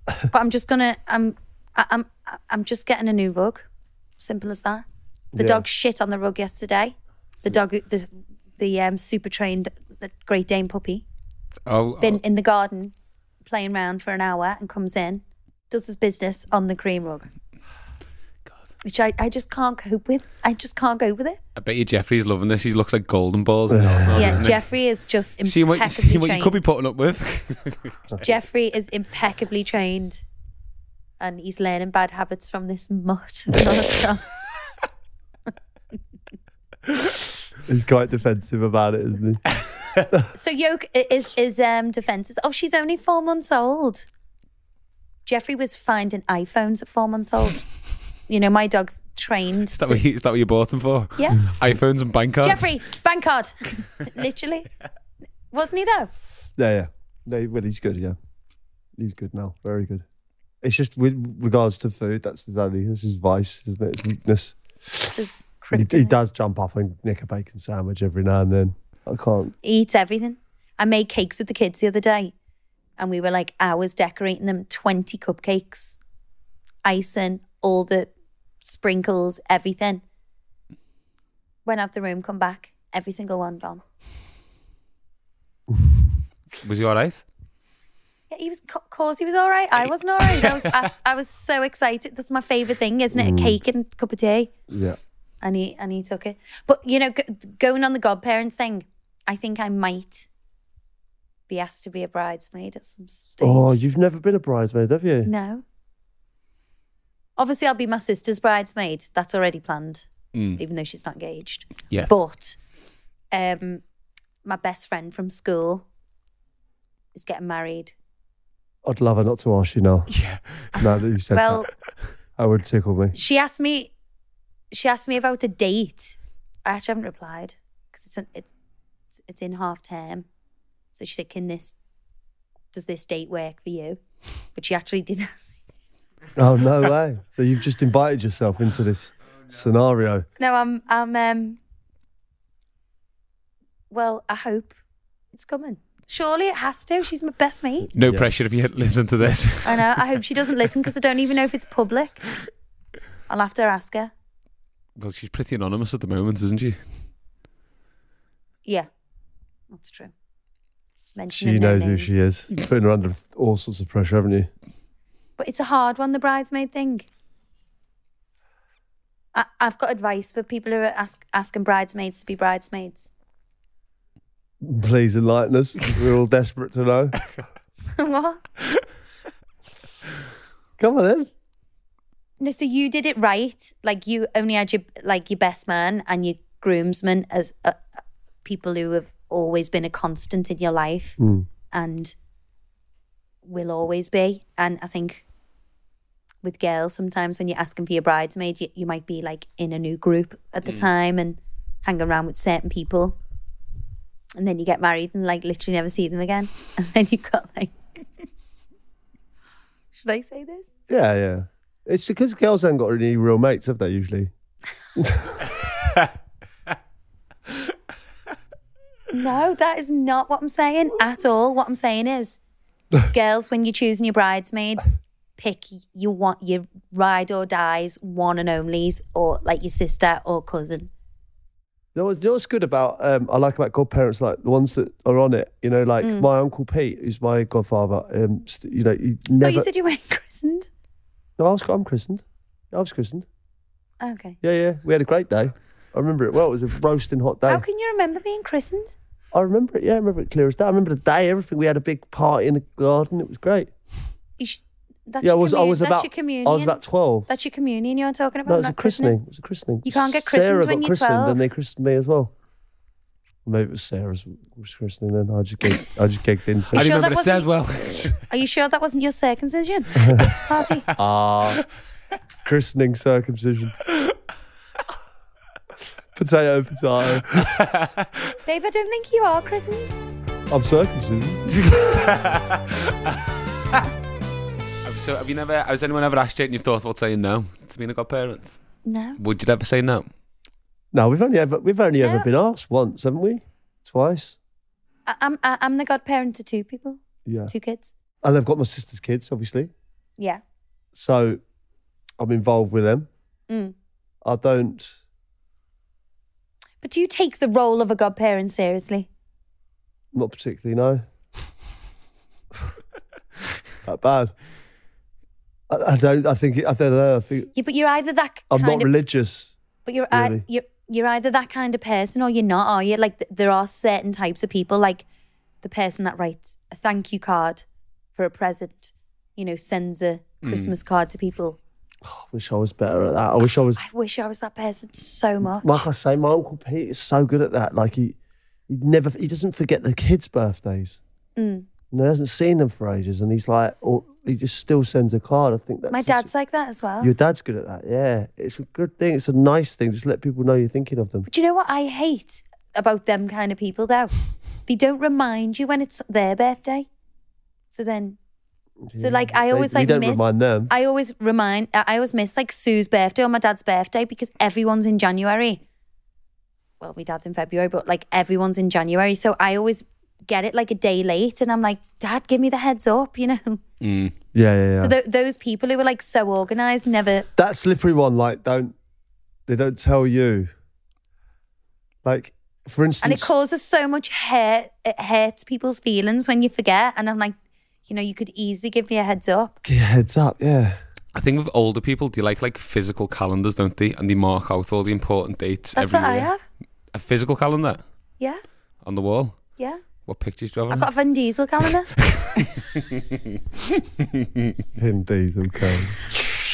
But I'm just gonna. I'm. I- I'm. I'm just getting a new rug. Simple as that. The Yeah. dog shit on the rug yesterday. The dog. The the um, super trained Great Dane puppy. Oh, been in the garden playing around for an hour and comes in, does his business on the cream rug. Which I, I just can't cope with. I just can't cope with it. I bet you Jeffrey's loving this. He looks like golden balls. now, yeah, doesn't he? Jeffrey is just See what, impeccably see what you trained. could be putting up with. Jeffrey is impeccably trained, and he's learning bad habits from this mutt. and all this. He's quite defensive about it, isn't he? so Yoke i- is is um defenses. Oh, she's only four months old. Jeffrey was finding iPhones at four months old. You know, my dog's trained. Is that, to- what you, is that what you bought him for? yeah. iPhones and bank cards? Jeffrey, bank card. Literally. Wasn't he though? Yeah, yeah. No, well, he's good. Yeah, he's good now. Very good. It's just with regards to food. That's his only. That's his vice, isn't it? His weakness. This is He, he does jump off and nick a bacon sandwich every now and then. I can't. He eats everything. I made cakes with the kids the other day and we were like hours decorating them 20 cupcakes, icing, all the sprinkles, everything. Went out the room, come back, every single one gone. Was he all right? Yeah, he was. Of course, he was all right. I wasn't all right. I was. I, I was so excited. That's my favorite thing, isn't it? A mm. cake and a cup of tea, Yeah. and he and he took it. But you know, g- going on the godparents thing, I think I might be asked to be a bridesmaid at some stage. Oh, you've never been a bridesmaid, have you? No. Obviously, I'll be my sister's bridesmaid. That's already planned, even though she's not engaged. Yes. But um, my best friend from school is getting married. I'd love her not to ask you now. Yeah. Now that you said Well, that, that would tickle me. she asked me. She asked me about a date. I actually haven't replied because it's, an, it's it's in half term. So she said, "Can this does this date work for you?" But she actually did ask. Oh no way! So you've just invited yourself into this scenario. No, I'm I'm um. Well, I hope it's coming. Surely it has to. She's my best mate. No Yeah. pressure if you listen to this. I know. I hope she doesn't listen because I don't even know if it's public. I'll have to ask her. well, she's pretty anonymous at the moment, isn't she? Yeah, that's true. She Mentioning no knows who names. she is. Putting her under all sorts of pressure, haven't you? But it's a hard one, the bridesmaid thing. I, I've got advice for people who are ask, asking bridesmaids to be bridesmaids. Please enlighten us. We're all desperate to know. what? Come on then. No, so you did it right. Like you only had your like your best man and your groomsmen as uh, uh, people who have always been a constant in your life hmm. and will always be. And I think with girls, sometimes when you're asking for your bridesmaid, you, you might be like in a new group at the hmm. time and hanging around with certain people. And then you get married and like literally never see them again. And then you've got like, should I say this? Yeah, yeah. It's because girls haven't got any real mates, have they? Usually. No, that is not what I'm saying at all. What I'm saying is, girls, when you're choosing your bridesmaids, pick you want your ride or dies, one and onlys, or like your sister or cousin. You know, what's- you know what's good about um, I like about godparents, like the ones that are on it. You know, like my uncle Pete, who's my godfather. Um, st- you know, you never. Oh, you said you weren't christened. no, I was, I'm christened. I was christened. Okay. Yeah, yeah. We had a great day. I remember it well. It was a roasting hot day. How can you remember being christened? I remember it. Yeah, I remember it clear as day. I remember the day. Everything. We had a big party in the garden. It was great. You sh- that's Yeah, I your was. I commu- was that's about. your communion. I was about twelve. That's your communion you're talking about. No, it was a not christening. It was a christening. You can't get christened Sarah when got you're christened 12. and they christened me as well. Maybe it was Sarah's was christening then. I just gigged, I just gigged into I it. sure remember that it says well. Are you sure that wasn't your circumcision party? Ah, christening circumcision. Potato, potato. Dave, I don't think you are christened. I'm circumcised. so have you never, has anyone ever asked you and you've thought about saying no to being a godparent? No. Would you ever say no? No, we've only ever we've only ever been asked once, haven't we? Twice. I- I'm I- I'm the godparent to two people, Yeah. two kids. And I've got my sister's kids, obviously. Yeah. So I'm involved with them. Mm. I don't. But do you take the role of a godparent seriously? Not particularly, no. that bad. I, I don't. I think. I don't know. I think Yeah, but you're either that I'm not of religious. but you're ei- really. you're you're either that kind of person or you're not, are you? Like th- there are certain types of people, like the person that writes a thank you card for a present, you know, sends a Mm. Christmas card to people. I wish I was better at that. I wish I was. I wish I was that person so much. Like I say, my uncle Pete is so good at that. Like he, he never. He doesn't forget the kids' birthdays. Mm. And he hasn't seen them for ages, and he's like, or he just still sends a card. I think that's My such a- dad's like that as well. Your dad's good at that, yeah. It's a good thing. It's a nice thing. Just let people know you're thinking of them. But you know what I hate about them kind of people though? They don't remind you when it's their birthday. So then so like I always we like don't miss remind them. I always remind I I always miss like Sue's birthday or my dad's birthday because everyone's in January. Well, my dad's in February, but like everyone's in January. So I always get it like a day late and I'm like, Dad, give me the heads up, you know? Mm. yeah, yeah, yeah. So th- those people who are like so organized never that slippery one, like, don't they don't tell you. Like, for instance. and it causes so much hurt. It hurts people's feelings when you forget. And I'm like, you know, you could easily give me a heads up. yeah, heads up, yeah. I think with older people, they like like physical calendars, don't they? And they mark out all the important dates. That's every what I year. have. A physical calendar Yeah, on the wall. yeah. What pictures do you have? I've got a Vin Diesel calendar. Vin Diesel, okay.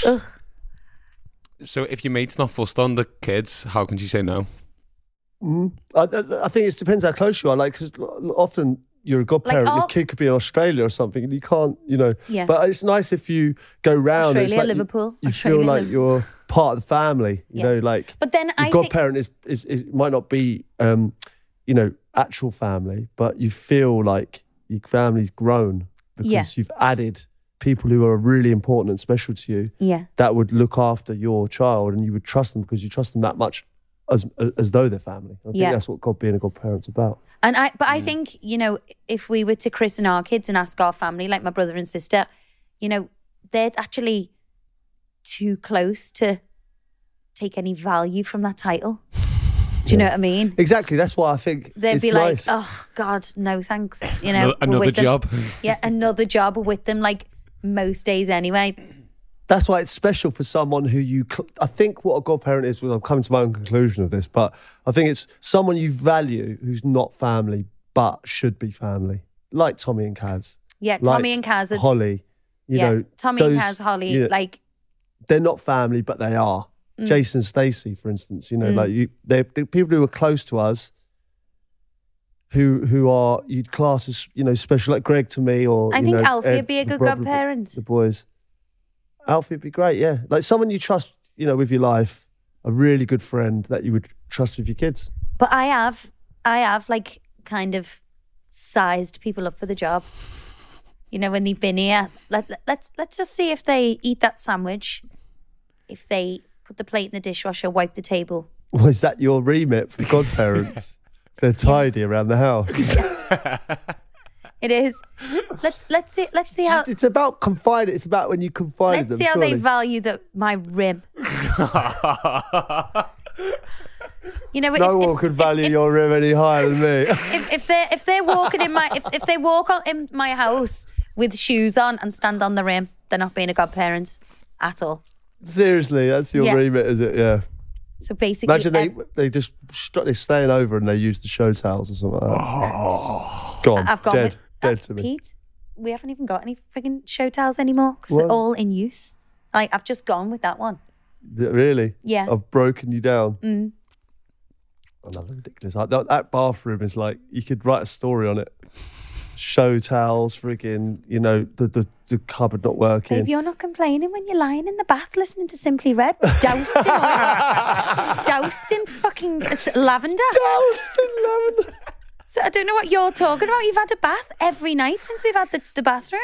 Ugh. So if your mate's not fussed on the kids, how can she say no? Mm. I, I I think it depends how close you are. Like, 'cause often you're a godparent, Like, your kid could be in Australia or something, and you can't, you know. Yeah. But it's nice if you go round. Australia, like Liverpool. You, Australia, feel like Liverpool. you're part of the family. You Yeah. know, like But then I think godparent is, is is might not be, um, you know, actual family, but you feel like your family's grown because Yeah. you've added people who are really important and special to you yeah, that would look after your child, and you would trust them because you trust them that much. As, as though they're family. I think Yeah. that's what God being a good parent's about. and I but I think you know if we were to christen our kids and ask our family, like my brother and sister, you know, they're actually too close to take any value from that title. Do you know what I mean? Exactly. That's why I think They'd it's be nice. like, "Oh God, no thanks." You know, Ano- we're Another job. Yeah, another job. With them like most days anyway. That's why it's special for someone who you. Cl- I think what a godparent is. Well, I'm coming to my own conclusion of this, but I think it's someone you value who's not family but should be family, like Tommy and Kaz, Yeah, like Tommy and Kaz. Holly. You yeah, know, Tommy and those- Kaz, Holly. yeah. Like, they're not family, but they are. Mm. Jason Stacy, for instance, you know, like you, they're, they're people who are close to us, who who are you'd class as you know special, like Greg to me, or I you think know, Alfie Ed, would be a good godparent. The boys, Alfie would be great, yeah, like someone you trust, you know, with your life, a really good friend that you would trust with your kids. But I have, I have like kind of sized people up for the job. You know, when they've been here, let, let- let's let's just see if they eat that sandwich, if they put the plate in the dishwasher, wipe the table. Well, is that your remit for godparents? They're tidy around the house. It is. Let's let's see let's see how it's about confiding. It's about when you confide in let's them. see how they value the my rim. You know, no if, one if, could if- value if, your rim any higher than me. if, if they're if they're walking in my if, if they walk on in my house with shoes on and stand on the rim, they're not being a godparent at all. Seriously, that's your Yeah. remit, is it? Yeah. So basically, Imagine they ev- they just str- they're staying over and they use the show towels or something like that. Oh. Gone. I've gone dead, with dead to me. Pete. We haven't even got any frigging show towels anymore because they're all in use. Like I've just gone with that one. Th- Really? Yeah. I've broken you down. Mm. Another ridiculous. Like, that, that bathroom is like you could write a story on it. Show towels, frigging, you know, the the, the cupboard not working. Babe, you're not complaining when you're lying in the bath listening to Simply Red, doused in oil, doused in fucking s- lavender. Doused in lavender. So I don't know what you're talking about. You've had a bath every night since we've had the, the bathroom.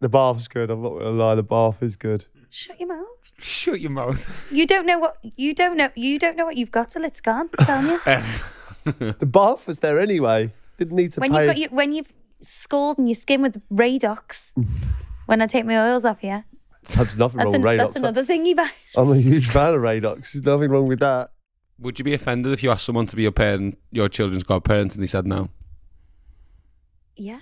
The bath's good. I'm not gonna lie. The bath is good. Shut your mouth. Shut your mouth. You don't know what you don't know. You don't know what you've got till it's gone. I'm telling you. Um, the bath was there anyway. Didn't need to when pay. you've got you, when you've scalding your skin with Radox. when I take my oils off, yeah, That's nothing that's, wrong an, with that's another thing you buy. I'm a huge fan of Radox. There's nothing wrong with that. Would you be offended if you asked someone to be your parent, your children's godparents, and they said no? Yeah,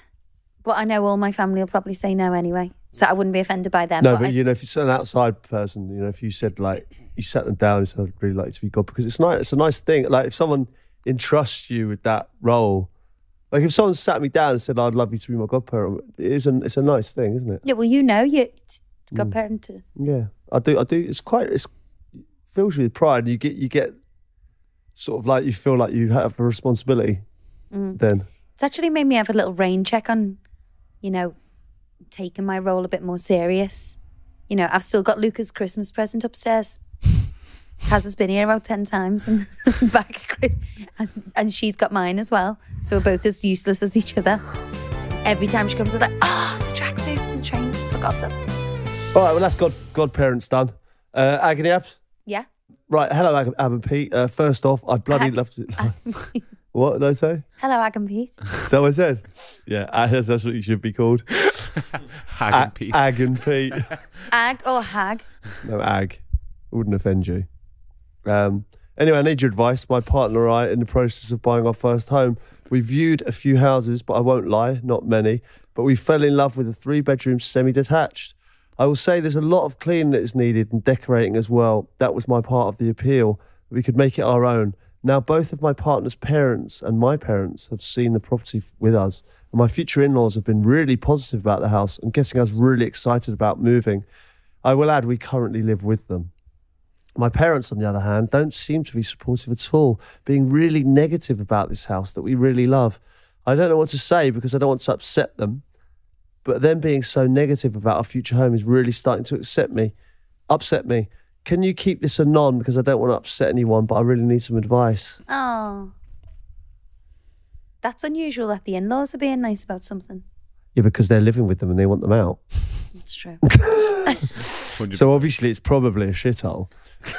but I know all my family will probably say no anyway, so I wouldn't be offended by them. No, but but I- you know, if you're an outside person, you know, if you said like you sat them down and said, "I'd really like to be God," because it's nice. It's a nice thing. Like if someone entrusts you with that role, like if someone sat me down and said, "I'd love you to be my godparent," it is an, it's a nice thing, isn't it? yeah, well, you know, you it's Mm. godparent to Yeah, I do. I do. It's quite. It's it fills you with pride. You get. You get sort of like you feel like you have a responsibility. Mm. Then It's actually made me have a little rain check on, you know, taking my role a bit more serious. You know, I've still got Luca's Christmas present upstairs. Kaz has been here about 10 times and back, and, and she's got mine as well. So we're both as useless as each other. Every time she comes, it's like, oh, the tracksuits and trains, I forgot them. all right. Well, that's God. Godparents done. Uh, agony abs. Yeah. Right. Hello, Ab Ab and Pete. Uh, first off, I'd bloody Ag- love to. what did I say? Hello, Ag and Pete. That was it. Yeah, Ag- that's, that's what you should be called. Hag A- and Pete. Ag and Pete. Ag or Hag? No, Ag. Wouldn't offend you. Um, Anyway, I need your advice. My partner and I, in the process of buying our first home, we viewed a few houses, but I won't lie, not many. But we fell in love with a three bedroom semi detached. I will say there's a lot of cleaning that is needed and decorating as well. That was my part of the appeal. We could make it our own. Now, both of my partner's parents and my parents have seen the property with us, and my future in laws have been really positive about the house and getting us really excited about moving. I will add, we currently live with them. My parents, on the other hand, don't seem to be supportive at all, being really negative about this house that we really love. I don't know what to say because I don't want to upset them, but them being so negative about our future home is really starting to upset me. Upset me. Can you keep this a non because I don't want to upset anyone, but I really need some advice. Oh. That's unusual that the in laws are being nice about something. Yeah, because they're living with them and they want them out. That's true. So obviously it's probably a shithole.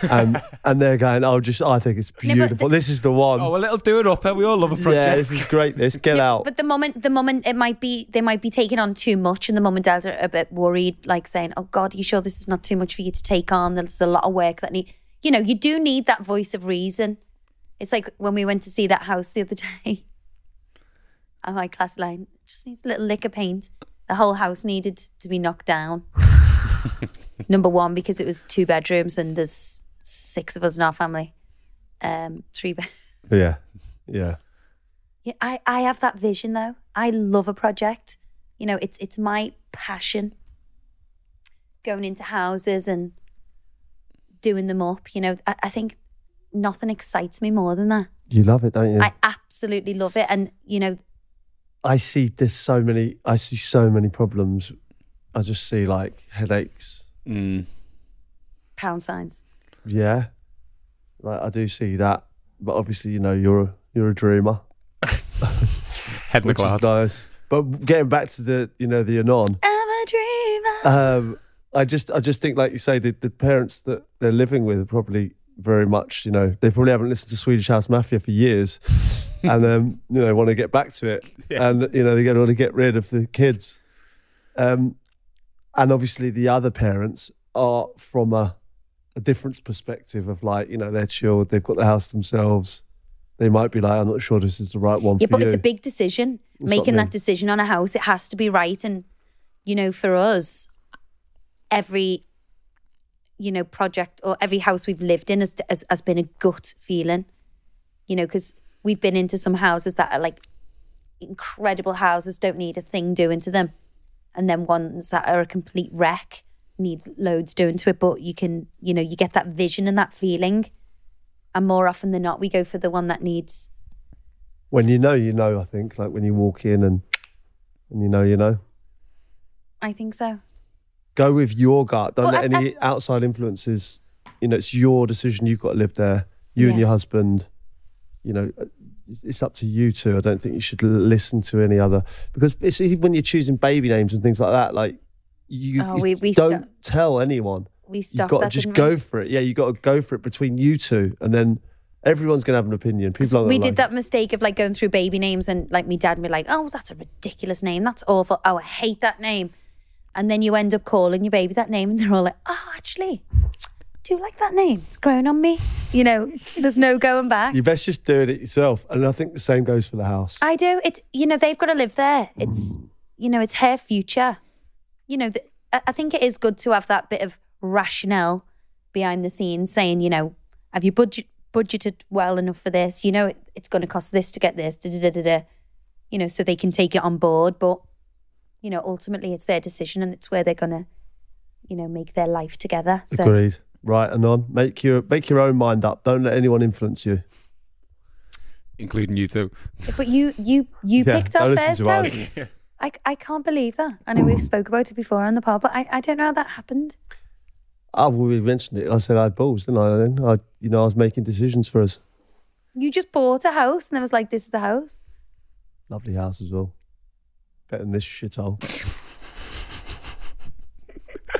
Um, and they're going, oh, just I think it's but beautiful. the- this is the one. Oh, a little do it up. We all love a project. yeah, this is great. This get out. But the moment, the moment it might be, they might be taking on too much, and the mum and dad are a bit worried, like saying, "Oh God, you sure this is not too much for you to take on? There's a lot of work that need." You know, you do need that voice of reason. It's like when we went to see that house the other day. And my class line just needs a little lick of paint. The whole house needed to be knocked down. Number one, because it was two bedrooms and there's six of us in our family. Um, three bed. yeah, yeah. Yeah, I, I have that vision though. I love a project. You know, it's it's my passion. Going into houses and doing them up. You know, I, I think nothing excites me more than that. You love it, don't you? I absolutely love it. And, you know, I see there's so many I see so many problems. I just see like headaches. Mm. pound signs. Yeah. Like I do see that. But obviously, you know, you're a you're a dreamer. Head in the which clouds. nice. But getting back to the you know, the anon, I'm a dreamer. um, I just I just think like you say, the, the parents that they're living with are probably very much, you know, they probably haven't listened to Swedish House Mafia for years. and um, you know, want to get back to it. And you know, they're going to want to get rid of the kids. Um and obviously the other parents are from a, a different perspective of like, you know, they're chilled, they've got the house themselves. They might be like, I'm not sure this is the right one yeah, but you. it's a big decision. not Making that decision on a house, it has to be right. And, you know, for us, every, you know, project or every house we've lived in has, has, has been a gut feeling, you know, because we've been into some houses that are like incredible houses, don't need a thing doing to them. And then ones that are a complete wreck, needs loads doing to it. But you can, you know, you get that vision and that feeling. And more often than not, we go for the one that needs when you know, you know, I think, like when you walk in and and you know, you know. I think so. Go with your gut. Don't Well, let I- any outside influences, you know, it's your decision. You've got to live there. You and your husband, you know, it's- up to you two. I don't think you should listen to any other because it's even when you're choosing baby names and things like that, like you, Oh, you we- we don't tell anyone. We You've stopped got to just go for it. Yeah, you got to go for it between you two, and then everyone's gonna have an opinion. People aren't we gonna did like that mistake of like going through baby names and like me dad would be like, oh, that's a ridiculous name. That's awful. Oh, I hate that name. And then you end up calling your baby that name and they're all like, oh, actually, do you like that name? It's grown on me. You know, there's no going back. You best just do it yourself. And I think the same goes for the house. I do. It's, you know, they've got to live there. It's, you know, it's her future. You know, the, I think it is good to have that bit of rationale behind the scenes saying, you know, have you budget, budgeted well enough for this? You know, it, it's going to cost this to get this, da, da, da, da, da. you know, so they can take it on board. But, you know, ultimately it's their decision and it's where they're going to, you know, make their life together. So Agreed. Right, and on. Make your make your own mind up. Don't let anyone influence you. including you too. But you you you Yeah, picked our don't first to us. house. I, I can't believe that. I know we've spoke about it before on the pod, but I, I don't know how that happened. Oh, well, we mentioned it. I said I had balls, didn't I? Then I, you know, I was making decisions for us. You just bought a house and it was like, this is the house. Lovely house as well. Better than this shithole.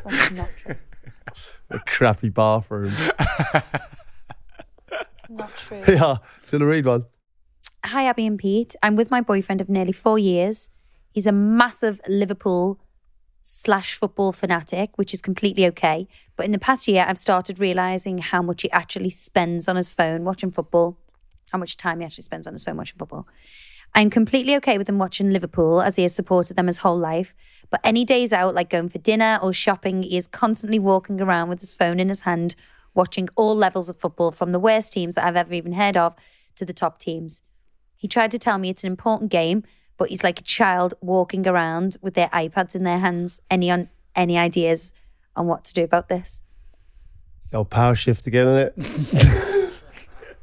That's not true. A crappy bathroom. Not true. yeah. Shall I read one? Hi, Abbey and Pete. I'm with my boyfriend of nearly four years. He's a massive Liverpool slash football fanatic, which is completely okay. But in the past year, I've started realizing how much he actually spends on his phone watching football, how much time he actually spends on his phone watching football. I'm completely okay with him watching Liverpool as he has supported them his whole life. But any days out, like going for dinner or shopping, he is constantly walking around with his phone in his hand, watching all levels of football from the worst teams that I've ever even heard of to the top teams. He tried to tell me it's an important game, but he's like a child walking around with their iPads in their hands. Any on any ideas on what to do about this? It's the power shift again, isn't it?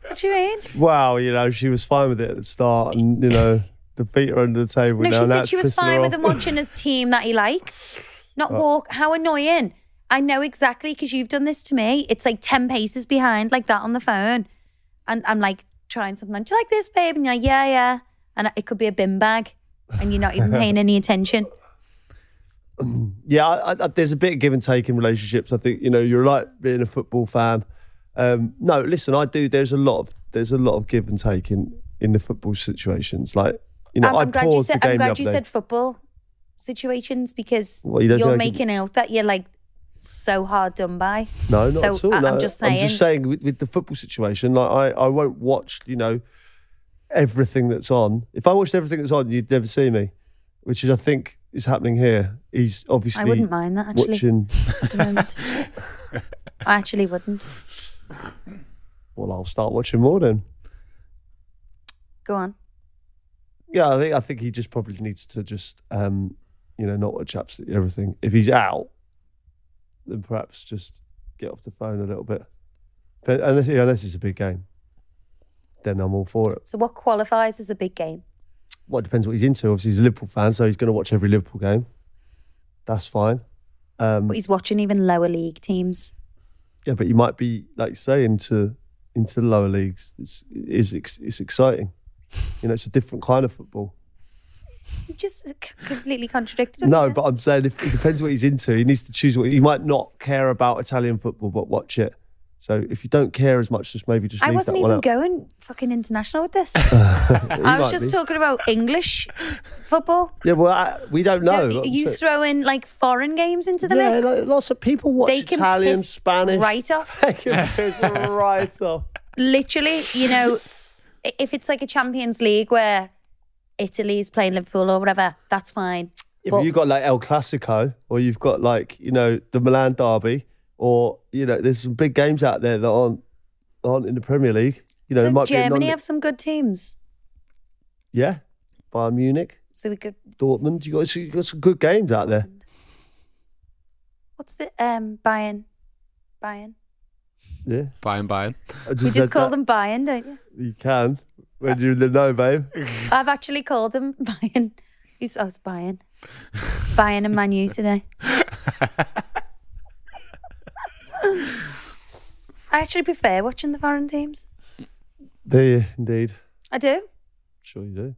What do you mean? wow, you know, she was fine with it at the start and, you know, the feet are under the table No, now. she said she was fine with him watching his team that he liked. Not walk. How annoying. I know exactly because you've done this to me. It's like 10 paces behind, like that on the phone. And I'm like trying something. Do you like this, babe? And you're like, yeah, yeah. And it could be a bin bag. And you're not even paying any attention. Yeah, I, I, there's a bit of give and take in relationships. I think you know you're like being a football fan. Um, no, listen, I do. There's a lot of there's a lot of give and take in in the football situations. Like you know, I'm, I'm glad you said, the game I'm glad you day. said football situations because Well, you don't you're think I can- making out that you're like so hard done by. No, not So, at all. I- no. I'm just saying. I'm just saying with, with the football situation, like I, I won't watch, you know, everything that's on. If I watched everything that's on, you'd never see me, which is I think is happening here. He's obviously I wouldn't mind that actually watching. at the moment. I actually wouldn't. Well, I'll start watching more then. Go on. Yeah, I think I think he just probably needs to just, um, you know, not watch absolutely everything. If he's out, then perhaps just get off the phone a little bit. But unless, unless it's a big game, then I'm all for it. So what qualifies as a big game? well, it depends what he's into. Obviously, he's a Liverpool fan, so he's going to watch every Liverpool game. That's fine. Um, But he's watching even lower league teams. Yeah, but you might be, like you say, into into the lower leagues. It's it's, it's exciting. You know, it's a different kind of football. You just c- completely contradicted. No, but I'm saying if it depends what he's into. He needs to choose what he might not care about Italian football, but watch it. So if you don't care as much, just maybe just I leave wasn't that one even out. going fucking international with this. I was might just be. talking about English football. Yeah, well, I, we don't know. Don't- I'm you saying- throw in like foreign games into the yeah, mix. like, lots of people watch they can Italian, piss Spanish. right off. They can piss right off. Literally, you know, i- if it's like a Champions League where Italy's playing Liverpool or whatever, that's fine. Yeah, but you've got like El Clasico, or you've got like you know the Milan Derby, or you know there's some big games out there that aren't aren't in the Premier League. You know, it might Germany non- have some good teams? yeah, Bayern Munich, So we could. Dortmund. You got you got some good games out there. What's the um Bayern? Bayern. Yeah, Buying, buying. I You just said call that. them Bayern, don't you? You can when you're in the know, babe. I've actually called them Bayern. He's, oh, it's Bayern. Bayern and Man U today. I actually prefer watching the foreign teams. Do you indeed? I do. Sure you do.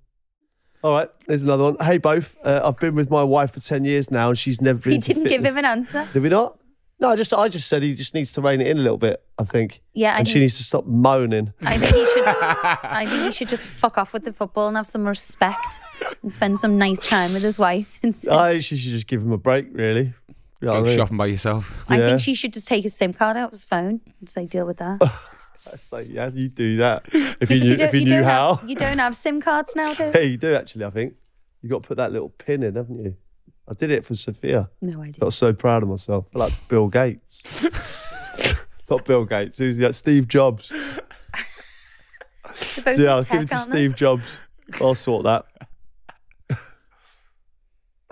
All right, there's another one. Hey, both. Uh, I've been with my wife for ten years now, and she's never been. Into didn't give him an answer. Did we not? No, I just I just said he just needs to rein it in a little bit. I think. Yeah, I and she needs to stop moaning. I think he should. I think he should just fuck off with the football and have some respect and spend some nice time with his wife. instead. I she should just give him a break, really. You know Go I mean? shopping by yourself. I yeah. think she should just take his SIM card out of his phone and say, "Deal with that." That's like, yeah, you do that if Yeah, you knew, if you knew how. Have, you don't have SIM cards nowadays. Hey, you do actually. I think you got to put that little pin in, haven't you? I did it for Sophia. No idea. Felt so proud of myself. I Like Bill Gates. Not Bill Gates. Who's that? Steve Jobs. They're Yeah, I'll give tech, it to aren't they? Steve Jobs. I'll sort that.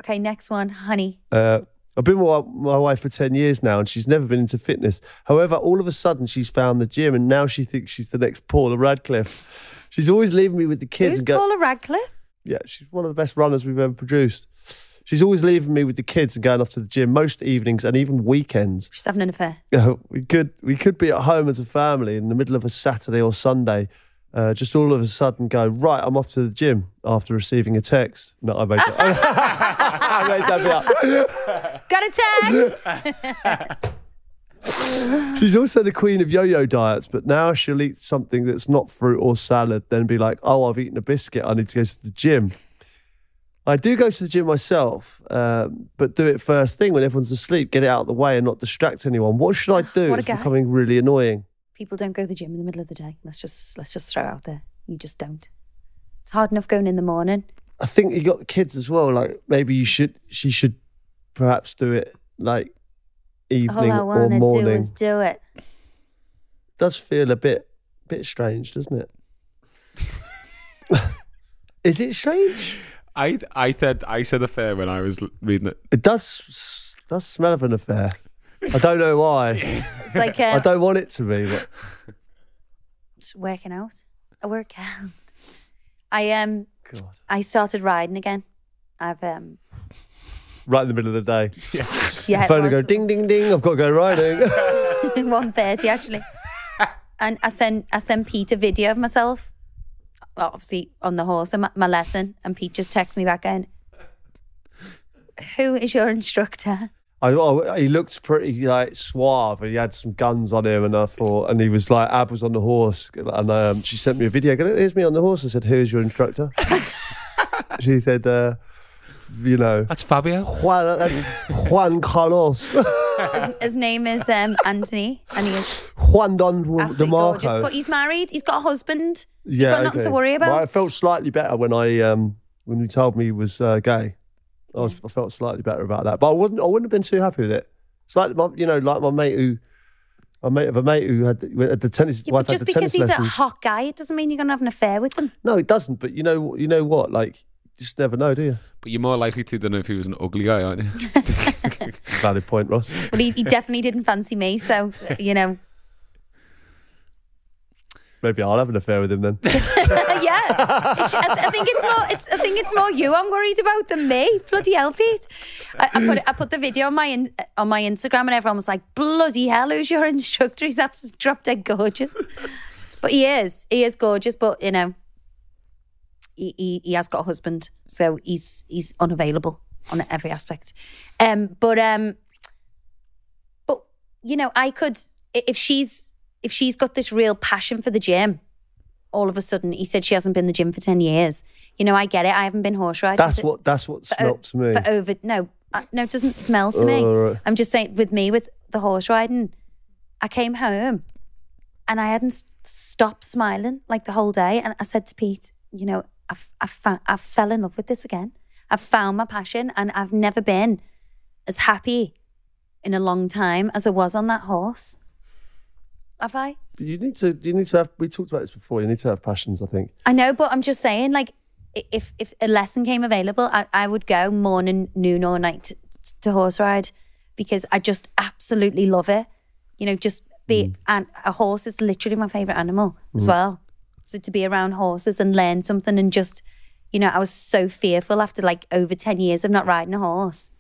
Okay, next one, honey. Uh, I've been with my wife for 10 years now and she's never been into fitness. However, all of a sudden she's found the gym and now she thinks she's the next Paula Radcliffe. She's always leaving me with the kids Who's and go, Paula Radcliffe? yeah, she's one of the best runners we've ever produced. She's always leaving me with the kids and going off to the gym most evenings and even weekends. She's having an affair. Yeah, we could we could be at home as a family in the middle of a Saturday or Sunday, uh, just all of a sudden go right. I'm off to the gym after receiving a text. No, I made that. I made that bit up. Got a text. She's also the queen of yo-yo diets, but now she'll eat something that's not fruit or salad, then be like, "Oh, I've eaten a biscuit. I need to go to the gym." I do go to the gym myself, um, but do it first thing when everyone's asleep. Get it out of the way and not distract anyone. What should I do? It's guy. becoming really annoying. People don't go to the gym in the middle of the day. Let's just let's just throw out there. You just don't. It's hard enough going in the morning. I think you got the kids as well. Like maybe you should, she should perhaps do it like evening All I or want to do morning. is do it. does feel a bit, bit strange, doesn't it? Is it strange? I I said I said affair when I was reading it. It does does smell of an affair. I don't know why. It's like I uh, don't want it to be. But just working out. I work out. I um God. I started riding again. I've um Right in the middle of the day. yeah it Phone will go was ding ding ding. I've got to go riding. one thirty actually, and I sent I sent Pete a video of myself, well, obviously on the horse and my, my lesson, and Pete just texted me back going, "Who is your instructor?" I, oh, he looked pretty like suave, and he had some guns on him, and I thought, and he was like, Ab was on the horse, and um, she sent me a video. Going, Here's me on the horse. I said, "Who's your instructor?" she said, uh, "You know, That's Fabio. Juan. That's Juan Carlos, His, his name is um, Anthony, and he is Juan Don absolutely gorgeous. DeMarco." But he's married. He's got a husband. Yeah, got nothing to worry about. Well, I felt slightly better when I um when you told me he was uh, gay. I was I felt slightly better about that, but I wasn't. I wouldn't have been too happy with it. It's like my, you know, like my mate who, a mate of a mate who had went at the tennis. Yeah, wife but had just the because tennis he's a hot guy, it doesn't mean you're gonna have an affair with him. No, it doesn't. But you know, you know what? Like, you just never know, do you? But you're more likely to than if he was an ugly guy, aren't you? Valid point, Ross. But he, he definitely didn't fancy me, so you know. Maybe I'll have an affair with him then. yeah, I, I think it's more. It's, I think it's more you I'm worried about than me. Bloody hell, Pete! I, I put I put the video on my in, on my Instagram, and everyone was like, "Bloody hell, who's your instructor? He's absolutely drop dead gorgeous." But he is. He is gorgeous. But you know, he, he he has got a husband, so he's he's unavailable on every aspect. Um, but um, but you know, I could if she's if she's got this real passion for the gym. All of a sudden, he said she hasn't been in the gym for ten years. You know, I get it. I haven't been horse riding. That's what. That's what smelt to me. for over. No, uh, no, it doesn't smell to me. Oh, right. I'm just saying, with me, with the horse riding, I came home and I hadn't stopped smiling like the whole day. And I said to Pete, you know, I've, I've, I've fell in love with this again. I've found my passion and I've never been as happy in a long time as I was on that horse. Have I? You need to. You need to have. We talked about this before. You need to have passions. I think. I know, but I'm just saying, like, if if a lesson came available, I, I would go morning, noon, or night to, to horse ride because I just absolutely love it. You know, just be mm. and a horse is literally my favorite animal as mm. well. So to be around horses and learn something and just, you know, I was so fearful after like over ten years of not riding a horse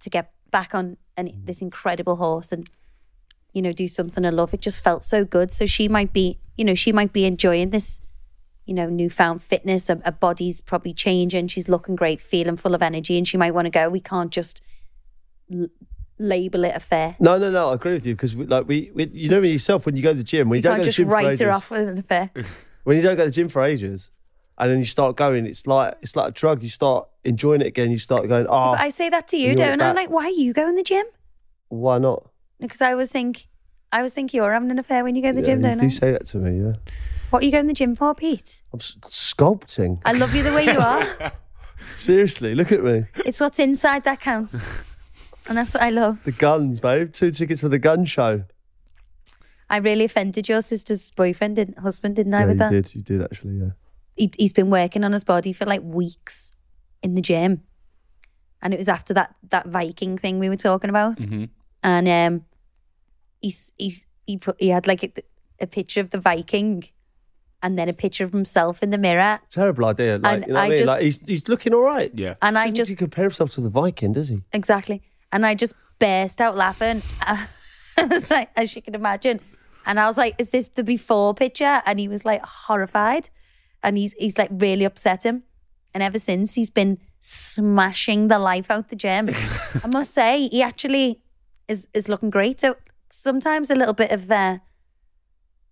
to get back on an, this incredible horse and you know do something I love. It just felt so good. So she might be, you know, she might be enjoying this you know, newfound fitness. Her, her body's probably changing. She's looking great, feeling full of energy, and she might want to go. We can't just l- label it a fair. No, no, no. I agree with you because like we, we, you know yourself when you go to the gym. When you, You don't go to the just gym for write ages, her off as an affair. when you don't go to the gym for ages, and then you start going, it's like it's like a drug. You start enjoying it again. You start going, oh, But ah, I say that to you, You want it don't I? I'm like, why are you going to the gym? why not? Because I always think, I always think you're having an affair when you go to the Yeah, gym, you don't do I? say that to me. Yeah, What are you going to the gym for, Pete? I'm s- sculpting. I love you the way you are. Seriously, look at me. It's what's inside that counts. And that's what I love. The guns, babe. Two tickets for the gun show. I really offended your sister's boyfriend, didn't, husband, didn't I, yeah, with you that? did. You did actually. Yeah. he, he's been working on his body for like weeks in the gym and it was after that that viking thing we were talking about mm-hmm. And um he's he's he put he had like a, a picture of the viking and then a picture of himself in the mirror Terrible idea. Like, And you know I I mean? just- like he's he's looking all right. Yeah. and i just he compare himself to the Viking, does he? exactly and i just burst out laughing i was like as you can imagine and i was like is this the before picture and he was like horrified and he's he's like really upset him and ever since he's been smashing the life out the gym i must say he actually is is looking great so sometimes a little bit of uh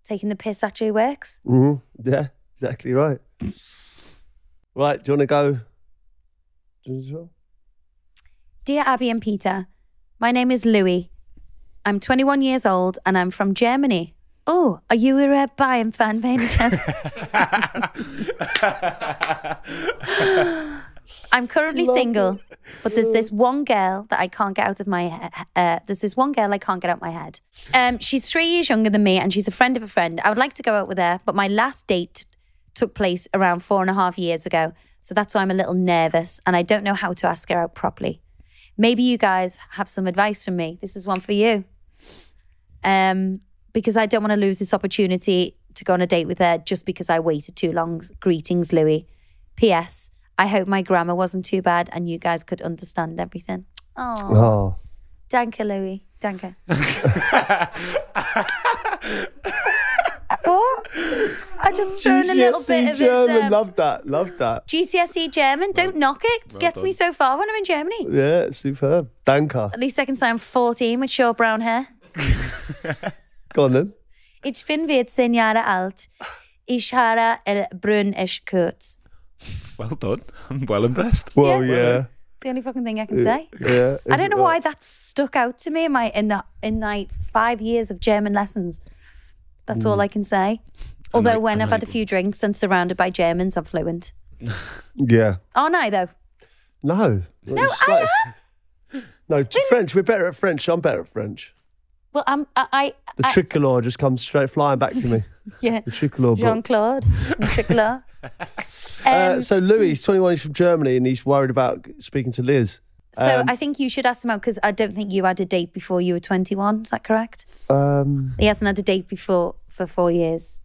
taking the piss actually works hmm Yeah, exactly right. Right, do you want to go Dear Abbey and Peter, my name is Louis. I'm 21 years old and I'm from Germany. Oh, are you a Red Bayern fan by any chance? I'm currently single, but there's this one girl that I can't get out of my he- uh, there's this one girl I can't get out of my head. Um, she's three years younger than me, and she's a friend of a friend. I would like to go out with her, but my last date took place around four and a half years ago, so that's why I'm a little nervous, and I don't know how to ask her out properly. Maybe you guys have some advice from me. This is one for you. Um, because I don't want to lose this opportunity to go on a date with her just because I waited too long. Greetings, Louis. P.S. I hope my grammar wasn't too bad and you guys could understand everything. Oh, Oh, danke, Louis. Danke. what? I just thrown a little bit of German. his, um, Love that. Love that. GCSE E German. Don't knock it. It gets me so far when I'm in Germany. Yeah, superb. Danke. At least I can say I'm 14 with short brown hair. Go on then. Ich bin 14 Jahre alt. Ich habe el brun ist kurz. Well done. I'm well impressed. Well, Yeah. yeah. It's the only fucking thing I can say. Yeah. I don't know why that stuck out to me in my in the in my five years of German lessons. That's all I can say. Although like- when I I've had a like- few drinks and surrounded by Germans, I'm fluent. Yeah. Aren't I though? No. No, I No, French. We're better at French. I'm better at French. Well, I'm I, I, The I tricolor just comes straight flying back to me. yeah. The tricolor. Jean Claude, Tricolore. Uh, Um, so Louis, he's 21, he's from Germany, and he's worried about speaking to Liz. so um, I think you should ask him out because I don't think you had a date before you were 21. Is that correct? Um, He hasn't had a date before for four years.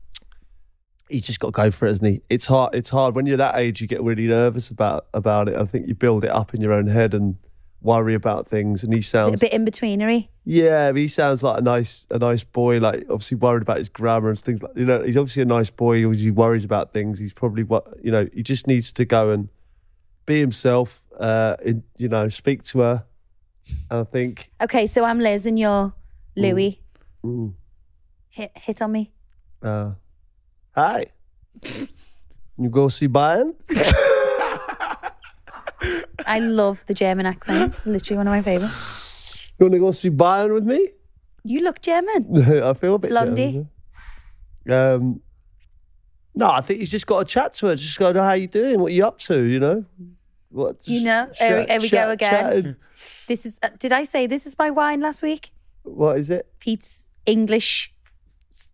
he's just got to go for it, hasn't he? It's hard. It's hard when you're that age. You get really nervous about about it. I think you build it up in your own head and worry about things. And he it a bit in betweenery? yeah, he sounds like a nice a nice boy. Like obviously worried about his grammar and things like you know. He's obviously a nice boy. He obviously worries about things. He's probably what you know. He just needs to go and be himself. Uh, in, you know, speak to her. And I think Okay, so I'm Liz and you're Louis. mm, Hit hit on me. Uh, hi. You go see Bayern? I love the German accents. Literally one of my favorites. You want to go see Bayern with me? You look German. I feel a bit Blondie. German, Um, no, I think he's just got to chat to her. Just go, how you doing? What are you up to? You know, what? You know, here- here we go again. chatting. This is. Uh, did I say this is my wine last week? What is it? Pete's English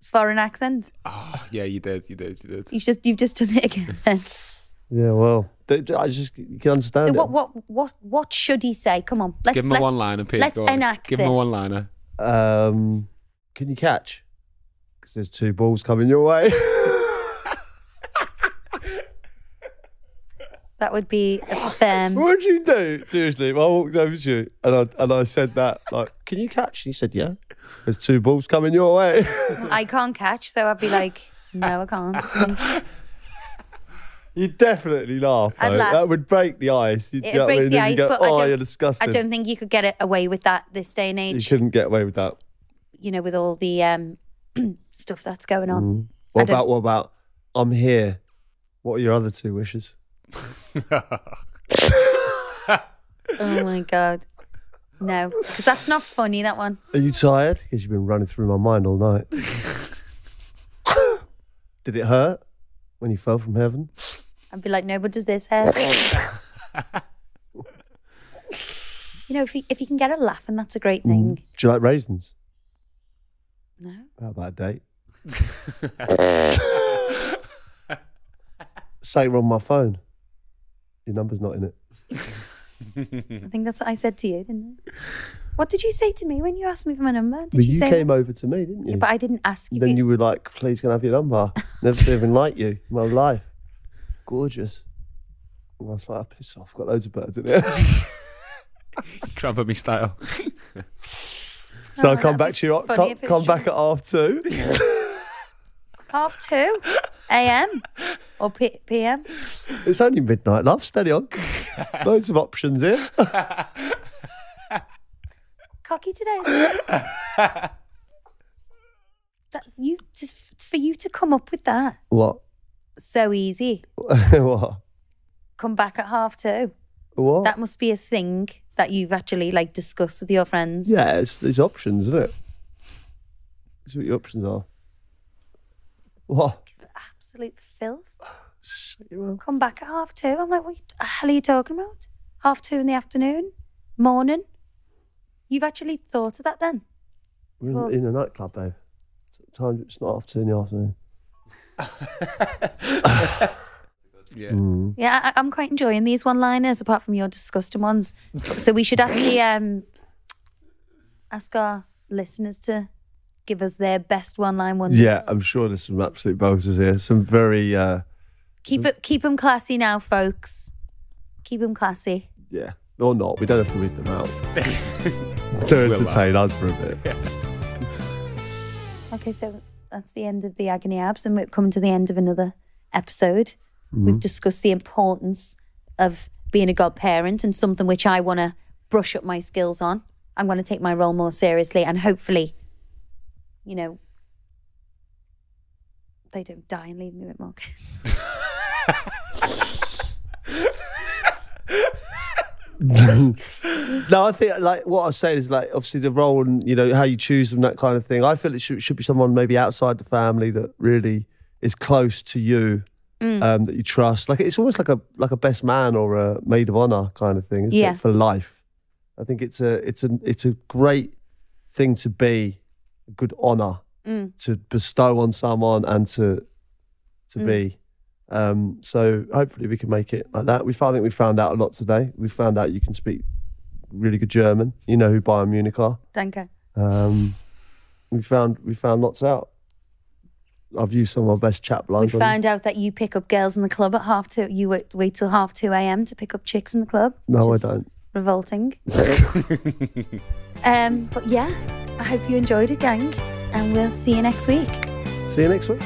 foreign accent. Oh, yeah, you did. You did. You did. You've just you've just done it again. Yeah, well, th- I just you can understand so it. what what what what should he say? Come on, let's Give him a let's one liner, Pete. let's Go on. enact Give him a one liner. Um, can you catch? Because there's two balls coming your way. that would be a firm. What'd you do? Seriously, if I walked over to you and I and I said that, like, can you catch? And he said, Yeah. There's two balls coming your way. I can't catch, so I'd be like, no, I can't. You'd definitely laugh. I'd laugh. That would break the ice. You'd, It'd you I break mean? the ice, go, but I oh, don't- you're I don't think you could get it away with that this day and age. you age. couldn't get away with that. You know, with all the um, stuff that's going on. Mm. What I don't- about what about? I'm here. What are your other two wishes? Oh my god, no, because that's not funny. That one. Are you tired? Because you've been running through my mind all night. Did it hurt when you fell from heaven? I'd be like, no, but does this hurt? you know, if you if you can get a laugh, and that's a great mm. thing. Do you like raisins? No, How about a date? Say on my phone. Your number's not in it. I think that's what I said to you, didn't I? What did you say to me when you asked me for my number? Did but you, you, say? came that? over to me, didn't you? Yeah, but I didn't ask you. then you were like, please can I have your number? Never even like you in my life. Gorgeous. And I was like, piss off, got loads of birds in here. Tramp me style. so Oh, I come back to you, funny come, if it come back at half two. half two a.m. or p- p.m. it's only midnight, love, steady on. loads of options here. Cocky today. Isn't it? that you just for you to come up with that What? So easy. what? Come back at half two. What? That must be a thing that you've actually like discussed with your friends. yeah, it's, there's options, isn't it? That's what your options are. What? Absolute filth. Shut your mouth. Come back at half two. I'm like, what the hell are you talking about? Half two in the afternoon? Morning? You've actually thought of that then? We're in, Well- in a nightclub, though. Time, it's not half two in the afternoon. Yeah. Mm. Yeah, I, I'm quite enjoying these one-liners, apart from your disgusting ones. so we should ask the um, ask our listeners to give us their best one-line ones. Yeah, I'm sure there's some absolute bozers here. Some very, uh, keep it, keep them classy now, folks. Keep them classy. yeah, or not. We don't have to read them out. to entertain us for a bit. Okay, so that's the end of the agony abs, and we're coming to the end of another episode. We've mm-hmm. discussed the importance of being a godparent and something which I want to brush up my skills on. I'm going to take my role more seriously, and hopefully, you know, they don't die and leave me with more kids. No, I think like what I was saying is like obviously the role and you know how you choose them that kind of thing. I feel it should, should be someone maybe outside the family that really is close to you, mm. um, that you trust. Like it's almost like a like a best man or a maid of honor kind of thing, isn't Yeah. it, for life? I think it's a it's a it's a great thing to be, a good honor mm. to bestow on someone and to to mm. be. Um, so hopefully we can make it like that. We I think we found out a lot today. We found out you can speak really good German. You know who Bayern Munich are. Danke. Um, we found we found lots out. I've used some of our best chat We lines. on- found out that you pick up girls in the club at half two. You wait, wait till half two a.m. to pick up chicks in the club. no, I don't. Revolting. um, but yeah, I hope you enjoyed it, gang, and we'll see you next week. See you next week.